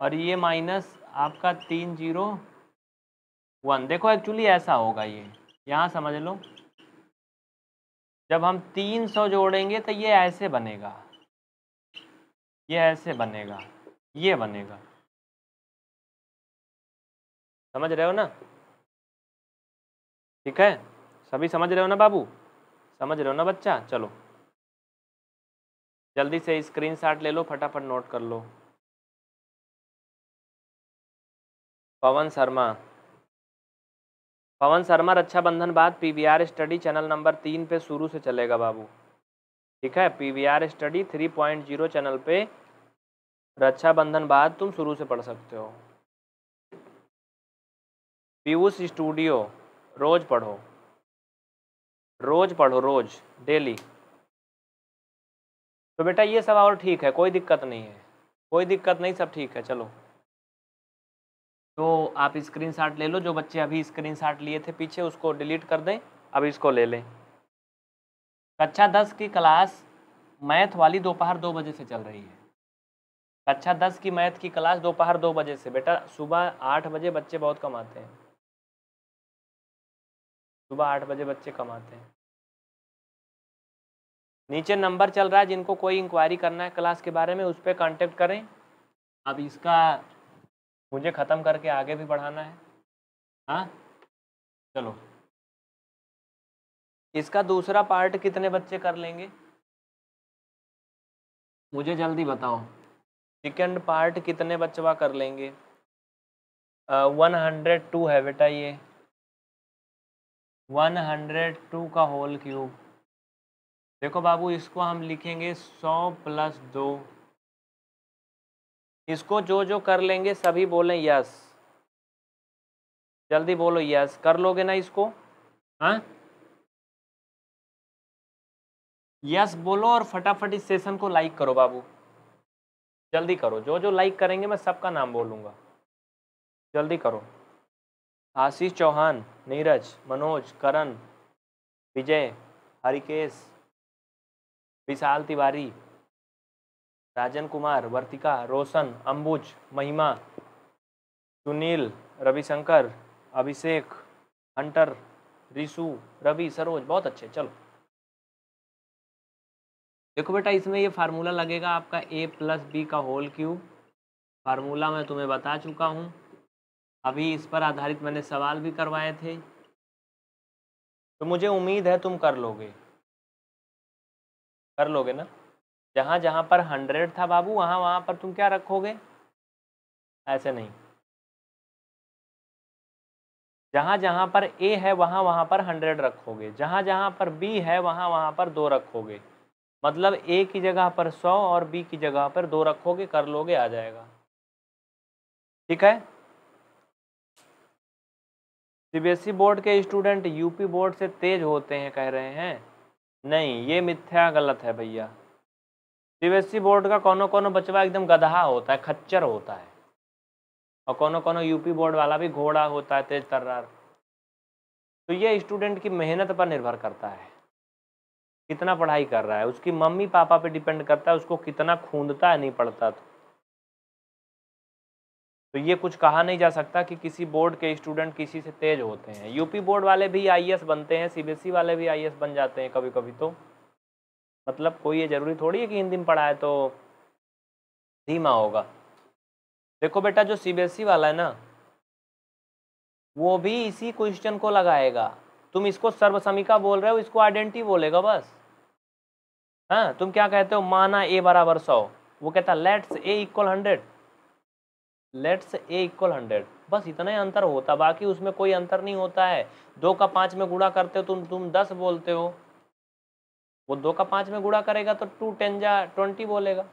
और ये माइनस आपका तीन ज़ीरो, वन। देखो एक्चुअली ऐसा होगा ये। यहाँ समझ लो। जब हम 300 जोड़ेंगे तो ये ऐसे बनेगा। ये ऐसे बनेगा। ये बनेगा। समझ रहे हो ना? ठीक है? सभी समझ रहे हो ना बाबू? समझ रहे हो ना बच्चा? चलो। जल्दी से स्क्रीनशॉट ले लो, फटाफट नोट कर लो। पवन शर्मा। पवन शर्मा, रक्षाबंधन बाद पीवीआर स्टडी चैनल नंबर तीन पे शुरू से चलेगा बाबू। ठीक है? P V R study three point zero channel पे रक्षाबंधन बाद तुम शुरू से पढ़ सकते हो। पीयूष स्टूडियो, रोज पढ़ो। रोज पढ़ो, रोज, डेली। तो बेटा ये सब और ठीक है, कोई दिक्कत नहीं है। कोई दिक्कत नहीं, सब ठीक है, चलो। तो आप स्क्रीनशॉट ले लो, जो बच्चे अभी स्क्रीनशॉट लिए थे पीछे, उसको डिलीट कर दें, अब इसको ले लें। कक्षा दस की क्लास मैथ वाली दोपहर दो बजे से चल रही है। कक्षा दस की मैथ की क्लास दोपहर दो बजे से। बेटा सुबह आठ बजे बच्चे बहुत कम आते हैं। सुबह आठ बजे बच्चे कमाते हैं। नीचे नंबर चल रहा है, जिनको कोई इंक्वायरी करना है क्लास के बारे में, उस पर कॉन्टेक्ट करें। अब इसका मुझे ख़त्म करके आगे भी बढ़ाना है। हाँ? चलो। इसका दूसरा पार्ट कितने बच्चे कर लेंगे? मुझे जल्दी बताओ। सेकेंड पार्ट कितने बच्चवा कर लेंगे? वन हंड्रेड टू है बेटा ये। वन हंड्रेड टू का होल क्यूब। देखो बाबू, इसको हम लिखेंगे सौ प्लस दो। इसको जो जो कर लेंगे, सभी बोलें यस। जल्दी बोलो यस। कर लोगे ना इसको? हाँ? यस बोलो और फटाफट इस सेशन को लाइक करो बाबू। जल्दी करो। जो जो लाइक करेंगे, मैं सबका नाम बोलूँगा। जल्दी करो। आशीष चौहान, नीरज, मनोज, करण, विजय, हरिकेश, विशाल तिवारी, राजन कुमार, वर्तिका, रोशन, अंबुज, महिमा, सुनील, रविशंकर, अभिषेक, हंटर रिशु रवि, सरोज, बहुत अच्छे, चलो। देखो बेटा, इसमें ये फार्मूला लगेगा आपका ए प्लस बी का होल क्यूब फार्मूला मैं तुम्हें बता चुका हूँ। अभी इस पर आधारित मैंने सवाल भी करवाए थे। तो मुझे उम्मीद है तुम कर लोगे। कर लोगे ना? जहाँ जहाँ पर हंड्रेड था बाबू, वहाँ वहाँ पर तुम क्या रखोगे? ऐसे नहीं। जहाँ जहाँ पर ए है, वहाँ वहाँ पर हंड्रेड रखोगे। जहाँ जहाँ पर बी है, वहाँ वहाँ पर दो रखोगे। मतलब ए की जगह पर सौ और बी की जगह पर दो रखोगे, कर लोगे, आ जाएगा। ठीक है? सीबीएसई बोर्ड के स्टूडेंट यूपी बोर्ड से तेज होते हैं, कह रहे हैं। नहीं, ये मिथ्या गलत है भैया। सीबीएसई बोर्ड का कोनो कोनो बचवा एकदम गधा होता है, खच्चर होता है। और कोनो कोनो यूपी बोर्ड वाला भी घोड़ा होता है, तेज तर्रार। तो ये स्टूडेंट की मेहनत पर निर्भर करता है। कितना पढ़ाई कर रहा है, उसकी मम्मी पापा पे डिपेंड करता है, उसको कितना खूंदता है नहीं पढ़ता तो तो ये कुछ कहा नहीं जा सकता कि किसी बोर्ड के स्टूडेंट किसी से तेज होते हैं। यूपी बोर्ड वाले भी आईएएस बनते हैं, सीबीएसई वाले भी आईएएस बन जाते हैं कभी कभी तो। मतलब कोई ये ज़रूरी थोड़ी है कि हिंदी में पढ़ा है तो धीमा होगा। देखो बेटा जो सीबीएसई वाला है ना, वो भी इसी क्वेश्चन को लगाएगा। तुम इसको सर्वसमिका बोल रहे हो, इसको आइडेंटिटी बोलेगा बस। हाँ तुम क्या कहते हो? माना ए बराबर सौ। वो कहता let's A equal hundred let's A equal hundred. बस इतना ही अंतर होता, बाकी उसमें कोई अंतर नहीं होता है। दो का पाँच में गुड़ा करते हो, तुम तुम दस बोलते हो। वो दो का पाँच में गुड़ा करेगा तो टू टेन जा ट्वेंटी बोलेगा।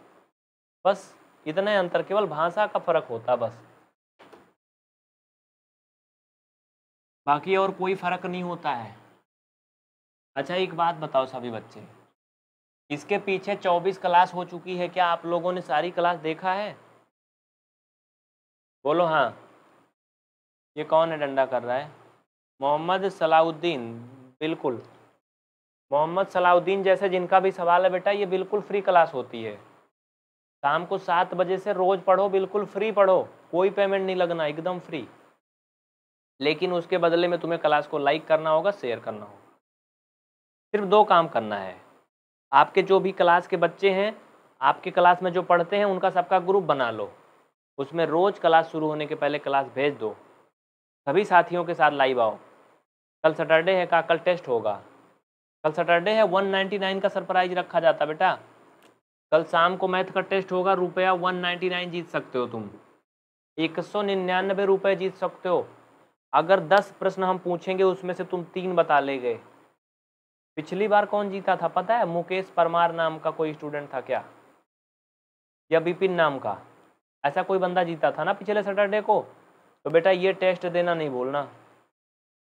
बस इतना ही अंतर, केवल भाषा का फ़र्क होता बस। बाकी और कोई फ़र्क नहीं होता है। अच्छा एक बात बताओ सभी बच्चे। इसके पीछे चौबीस क्लास हो चुकी है, क्या आप लोगों ने सारी क्लास देखा है? बोलो हाँ। ये कौन है डंडा कर रहा है? मोहम्मद सलाउद्दीन, बिल्कुल। मोहम्मद सलाउद्दीन जैसे जिनका भी सवाल है, बेटा, ये बिल्कुल फ्री क्लास होती है। शाम को सात बजे से रोज़ पढ़ो, बिल्कुल फ्री पढ़ो। कोई पेमेंट नहीं लगना, एकदम फ्री। लेकिन उसके बदले में तुम्हें क्लास को लाइक करना होगा, शेयर करना होगा। सिर्फ़ दो काम करना है। आपके जो भी क्लास के बच्चे हैं, आपके क्लास में जो पढ़ते हैं, उनका सबका ग्रुप बना लो। उसमें रोज़ क्लास शुरू होने के पहले क्लास भेज दो। सभी साथियों के साथ लाइव आओ। कल सैटरडे है का, कल टेस्ट होगा। कल सैटरडे है 199 का सरप्राइज़ रखा जाता बेटा। कल शाम को मैथ का टेस्ट होगा, रुपया 199 जीत सकते हो तुम। एक सौ निन्यानबे रुपये जीत सकते हो। अगर दस प्रश्न हम पूछेंगे, उसमें से तुम तीन बता ले गए पिछली बार कौन जीता था पता है? मुकेश परमार नाम का कोई स्टूडेंट था क्या? या बिपिन नाम का? ऐसा कोई बंदा जीता था ना पिछले सैटरडे को? तो बेटा ये टेस्ट देना नहीं भूलना।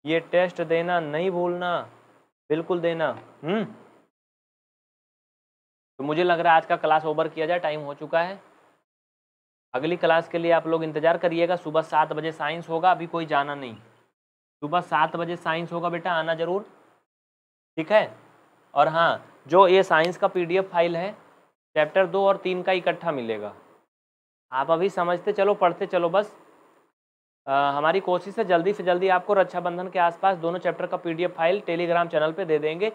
ये टेस्ट देना नहीं भूलना। बिल्कुल देना। हम्म? तो मुझे लग रहा है आज का क्लास ओवर किया जाए, टाइम हो चुका है। अगली क्लास के लिए आप लोग इंतज़ार करिएगा, सुबह सात बजे साइंस होगा, अभी कोई जाना नहीं। सुबह सात बजे साइंस होगा बेटा, आना ज़रूर। ठीक है? और हाँ जो ये साइंस का पीडीएफ फ़ाइल है, चैप्टर दो और तीन का इकट्ठा मिलेगा। आप अभी समझते चलो पढ़ते चलो बस। आ, हमारी कोशिश है जल्दी से जल्दी आपको रक्षाबंधन के आसपास दोनों चैप्टर का पीडीएफ फ़ाइल टेलीग्राम चैनल पे दे देंगे।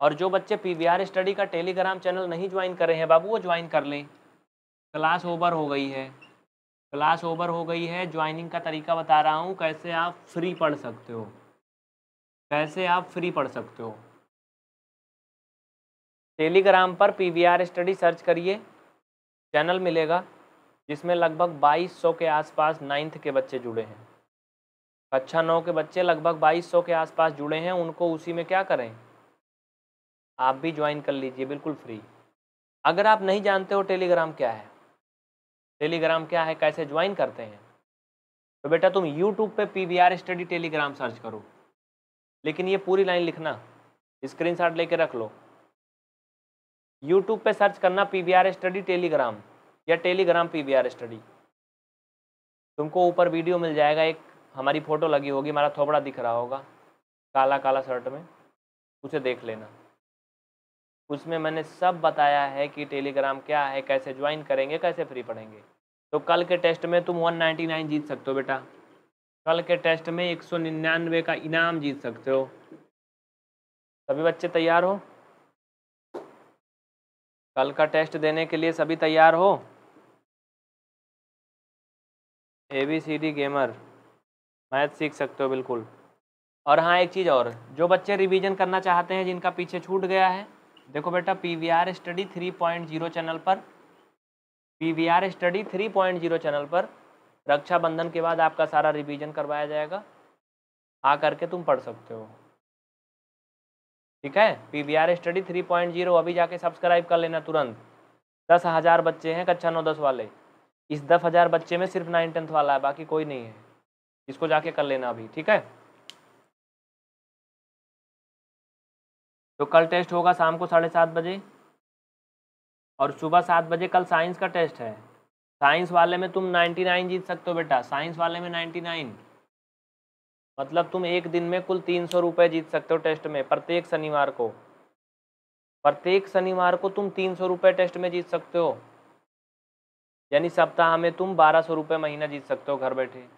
और जो बच्चे पीवीआर स्टडी का टेलीग्राम चैनल नहीं ज्वाइन करे हैं बाबू वो ज्वाइन कर लें। क्लास ओवर हो गई है। क्लास ओवर हो गई है ज्वाइनिंग का तरीका बता रहा हूँ कैसे आप फ्री पढ़ सकते हो। कैसे आप फ्री पढ़ सकते हो। टेलीग्राम पर पीवीआर स्टडी सर्च करिए चैनल मिलेगा। जिसमें लगभग 2200 के आसपास नाइन्थ के बच्चे जुड़े हैं। कक्षा नौ के बच्चे लगभग 2200 के आसपास जुड़े हैं, उनको उसी में क्या करें? आप भी ज्वाइन कर लीजिए, बिल्कुल फ्री अगर आप नहीं जानते हो टेलीग्राम क्या है टेलीग्राम क्या है, कैसे ज्वाइन करते हैं तो बेटा तुम यूट्यूब पे P V R study Telegram search करो। लेकिन ये पूरी लाइन लिखना स्क्रीन शॉट लेके रख लो। यूट्यूब पे सर्च करना P V R study Telegram या Telegram P V R study. तुमको ऊपर वीडियो मिल जाएगा, एक हमारी फ़ोटो लगी होगी, हमारा थोबड़ा दिख रहा होगा काला काला शर्ट में, उसे देख लेना। उसमें मैंने सब बताया है कि टेलीग्राम क्या है, कैसे ज्वाइन करेंगे, कैसे फ्री पढ़ेंगे। तो कल के टेस्ट में तुम 199 जीत सकते हो बेटा। कल के टेस्ट में एक सौ निन्यानवे का इनाम जीत सकते हो। सभी बच्चे तैयार हो? कल का टेस्ट देने के लिए सभी तैयार हो? A B C D gamer math सीख सकते हो बिल्कुल। और हाँ एक चीज़ और, जो बच्चे रिवीजन करना चाहते हैं, जिनका पीछे छूट गया है, देखो बेटा P V R study three point zero channel पर P V R study three point zero channel पर रक्षाबंधन के बाद आपका सारा रिवीजन करवाया जाएगा। आ करके तुम पढ़ सकते हो। ठीक है? P V R study three point zero अभी जाके सब्सक्राइब कर लेना तुरंत। दस हज़ार बच्चे हैं, कक्षा नौ दस वाले। इस दस हज़ार बच्चे में सिर्फ़ नाइन टेंथ वाला है, बाकी कोई नहीं है। इसको जाके कर लेना अभी, ठीक है? तो कल टेस्ट होगा शाम को साढ़े सात बजे। और सुबह सात बजे कल साइंस का टेस्ट है। साइंस वाले में तुम नाइन्टी नाइन जीत सकते हो बेटा, साइंस वाले में नाइन्टी नाइन। मतलब तुम एक दिन में कुल तीन सौ रुपये जीत सकते हो टेस्ट में, प्रत्येक शनिवार को। प्रत्येक शनिवार को तुम तीन सौ रुपये टेस्ट में जीत सकते हो। यानी सप्ताह में तुम बारह सौ रुपये महीना जीत सकते हो घर बैठे।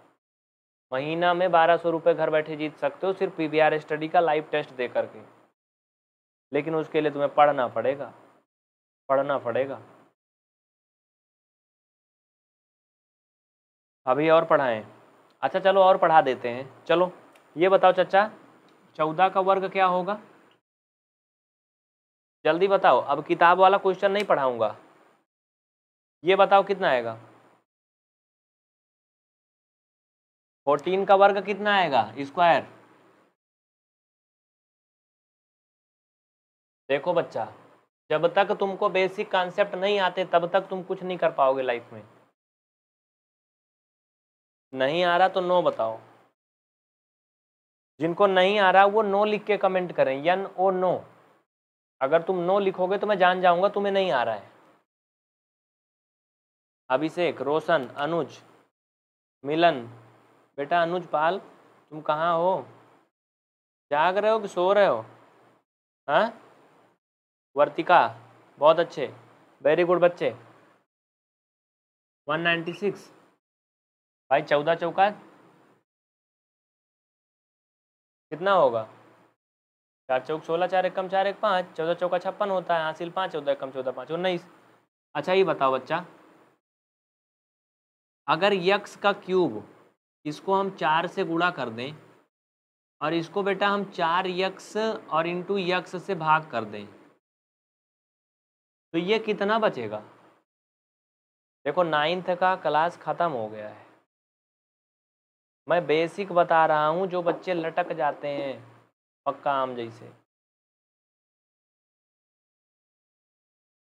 महीना में बारह सौ रुपये घर बैठे जीत सकते हो सिर्फ़ पीबीआर स्टडी का लाइव टेस्ट दे करके। लेकिन उसके लिए तुम्हें पढ़ना पड़ेगा। पढ़ना पड़ेगा। अभी और पढ़ाएँ। अच्छा चलो और पढ़ा देते हैं। चलो, ये बताओ चचा, चौदह का वर्ग क्या होगा? जल्दी बताओ, अब किताब वाला क्वेश्चन नहीं पढ़ाऊँगा। ये बताओ कितना आएगा? फोर्टीन का वर्ग कितना आएगा? स्क्वायर। देखो बच्चा, जब तक तुमको बेसिक कॉन्सेप्ट नहीं आते, तब तक तुम कुछ नहीं कर पाओगे लाइफ में। नहीं आ रहा तो नो बताओ। जिनको नहीं आ रहा, वो नो लिख के कमेंट करें। यन, ओ नो अगर तुम नो लिखोगे तो मैं जान जाऊँगा, तुम्हें नहीं आ रहा है। अभिषेक, रोशन, अनुज, मिलन। बेटा अनुज पाल, तुम कहाँ हो? जाग रहे हो कि सो रहे हो? हाँ? वर्तिका, बहुत अच्छे। वेरी गुड बच्चे। 196 भाई चौदह चौका कितना होगा? चार चौक सोलह, चार एक कम, चार एक पाँच। चौदह चौका छप्पन होता है। हासिल पाँच चौदह एक कम चौदह, पाँच। उन्नीस। अच्छा ये बताओ बच्चा। अगर यक्स का क्यूब इसको हम चार से गुणा कर दें, और इसको बेटा हम चार यक्स और इंटू यक्स से भाग कर दें तो ये कितना बचेगा? देखो नाइन्थ का क्लास ख़त्म हो गया है। मैं बेसिक बता रहा हूँ, जो बच्चे लटक जाते हैं, पक्का आम जैसे।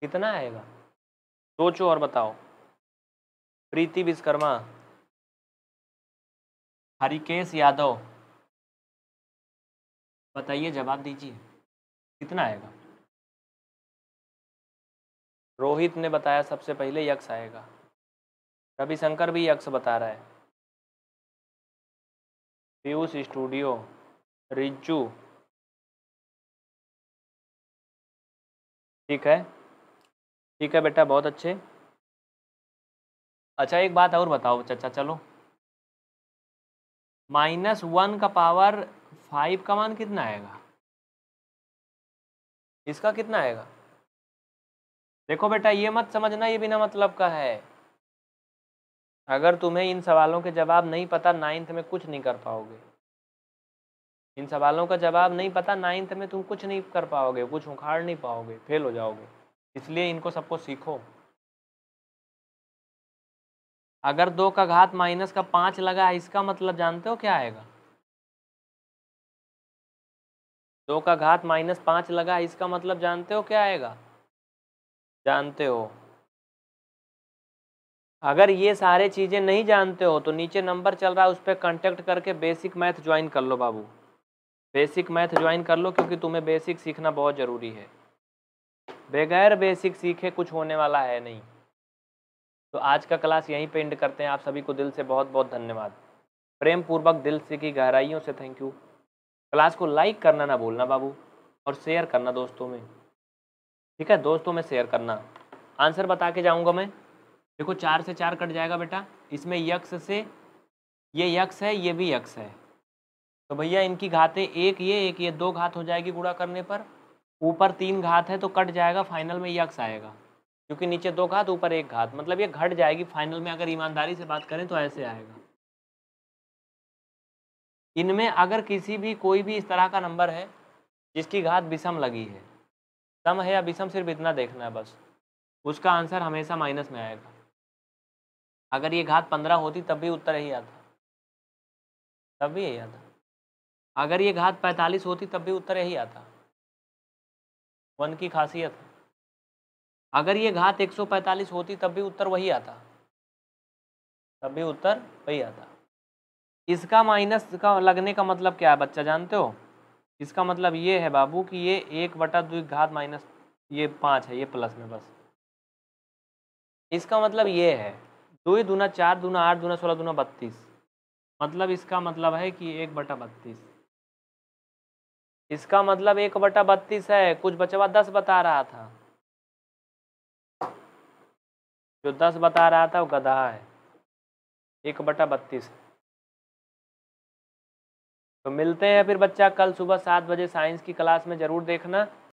कितना आएगा? सोचो और बताओ। प्रीति विश्वकर्मा। हरिकेश यादव। बताइए, जवाब दीजिए। कितना आएगा? रोहित ने बताया सबसे पहले यक्ष आएगा। रविशंकर भी यक्ष बता रहा है। पीयूष स्टूडियो, रिज्जू। ठीक है? ठीक है बेटा, बहुत अच्छे। अच्छा एक बात और बताओ चाचा, चलो। माइनस वन का पावर फाइव का मान कितना आएगा? इसका कितना आएगा? देखो बेटा, ये मत समझना, ये बिना मतलब का है। अगर तुम्हें इन सवालों के जवाब नहीं पता नाइन्थ में कुछ नहीं कर पाओगे। इन सवालों का जवाब नहीं पता नाइन्थ में तुम कुछ नहीं कर पाओगे, कुछ उखाड़ नहीं पाओगे फेल हो जाओगे। इसलिए इनको सबको सीखो। अगर दो का घात माइनस का पाँच लगा है इसका मतलब जानते हो क्या आएगा? दो का घात माइनस पाँच लगा है इसका मतलब जानते हो क्या आएगा? जानते हो। अगर ये सारे चीज़ें नहीं जानते हो तो नीचे नंबर चल रहा है, उस पर कॉन्टेक्ट करके बेसिक मैथ ज्वाइन कर लो बाबू। बेसिक मैथ ज्वाइन कर लो, क्योंकि तुम्हें बेसिक सीखना बहुत ज़रूरी है। बगैर बेसिक सीखे कुछ होने वाला है नहीं। तो आज का क्लास यहीं पे एंड करते हैं। आप सभी को दिल से बहुत बहुत धन्यवाद। प्रेम पूर्वक दिल से की गहराइयों से थैंक यू क्लास को लाइक करना ना भूलना बाबू, और शेयर करना दोस्तों में। ठीक है? दोस्तों में शेयर करना। आंसर बता के जाऊँगा मैं। देखो, चार से चार कट जाएगा बेटा। इसमें यक्स से, ये यक्स है, ये भी यक्ष है। तो भैया, इनकी घातें एक ये एक ये दो घात हो जाएगी गुणा करने पर। ऊपर तीन घात है तो कट जाएगा फाइनल में यक्स आएगा। क्योंकि नीचे दो घात, ऊपर एक घात। मतलब ये घट जाएगी फाइनल में अगर ईमानदारी से बात करें तो ऐसे आएगा। इनमें अगर किसी भी, कोई भी इस तरह का नंबर है, जिसकी घात विषम लगी है। सम है या विषम सिर्फ़ इतना देखना है बस। उसका आंसर हमेशा माइनस में आएगा। अगर ये घात पंद्रह होती, तब भी उत्तर यही आता। तब भी यही आता। अगर ये घात पैंतालीस होती, तब भी उत्तर यही आता। वन की खासियत है। अगर ये घात 145 होती, तब भी उत्तर वही आता। तब भी उत्तर वही आता। इसका माइनस का लगने का मतलब क्या है, बच्चा जानते हो? इसका मतलब ये है बाबू कि ये एक बटा दो घात माइनस, ये पाँच है, ये प्लस में बस। इसका मतलब ये है, दो दूना चार दूना आठ दूना सोलह दूना बत्तीस। मतलब इसका मतलब है कि एक बटा बत्तीस। इसका मतलब एक बटा बत्तीस है, कुछ बचवा दस बता रहा था। जो दस बता रहा था वो गधा है। एक बटा बत्तीस तो मिलते हैं फिर बच्चा कल सुबह सात बजे साइंस की क्लास में ज़रूर देखना।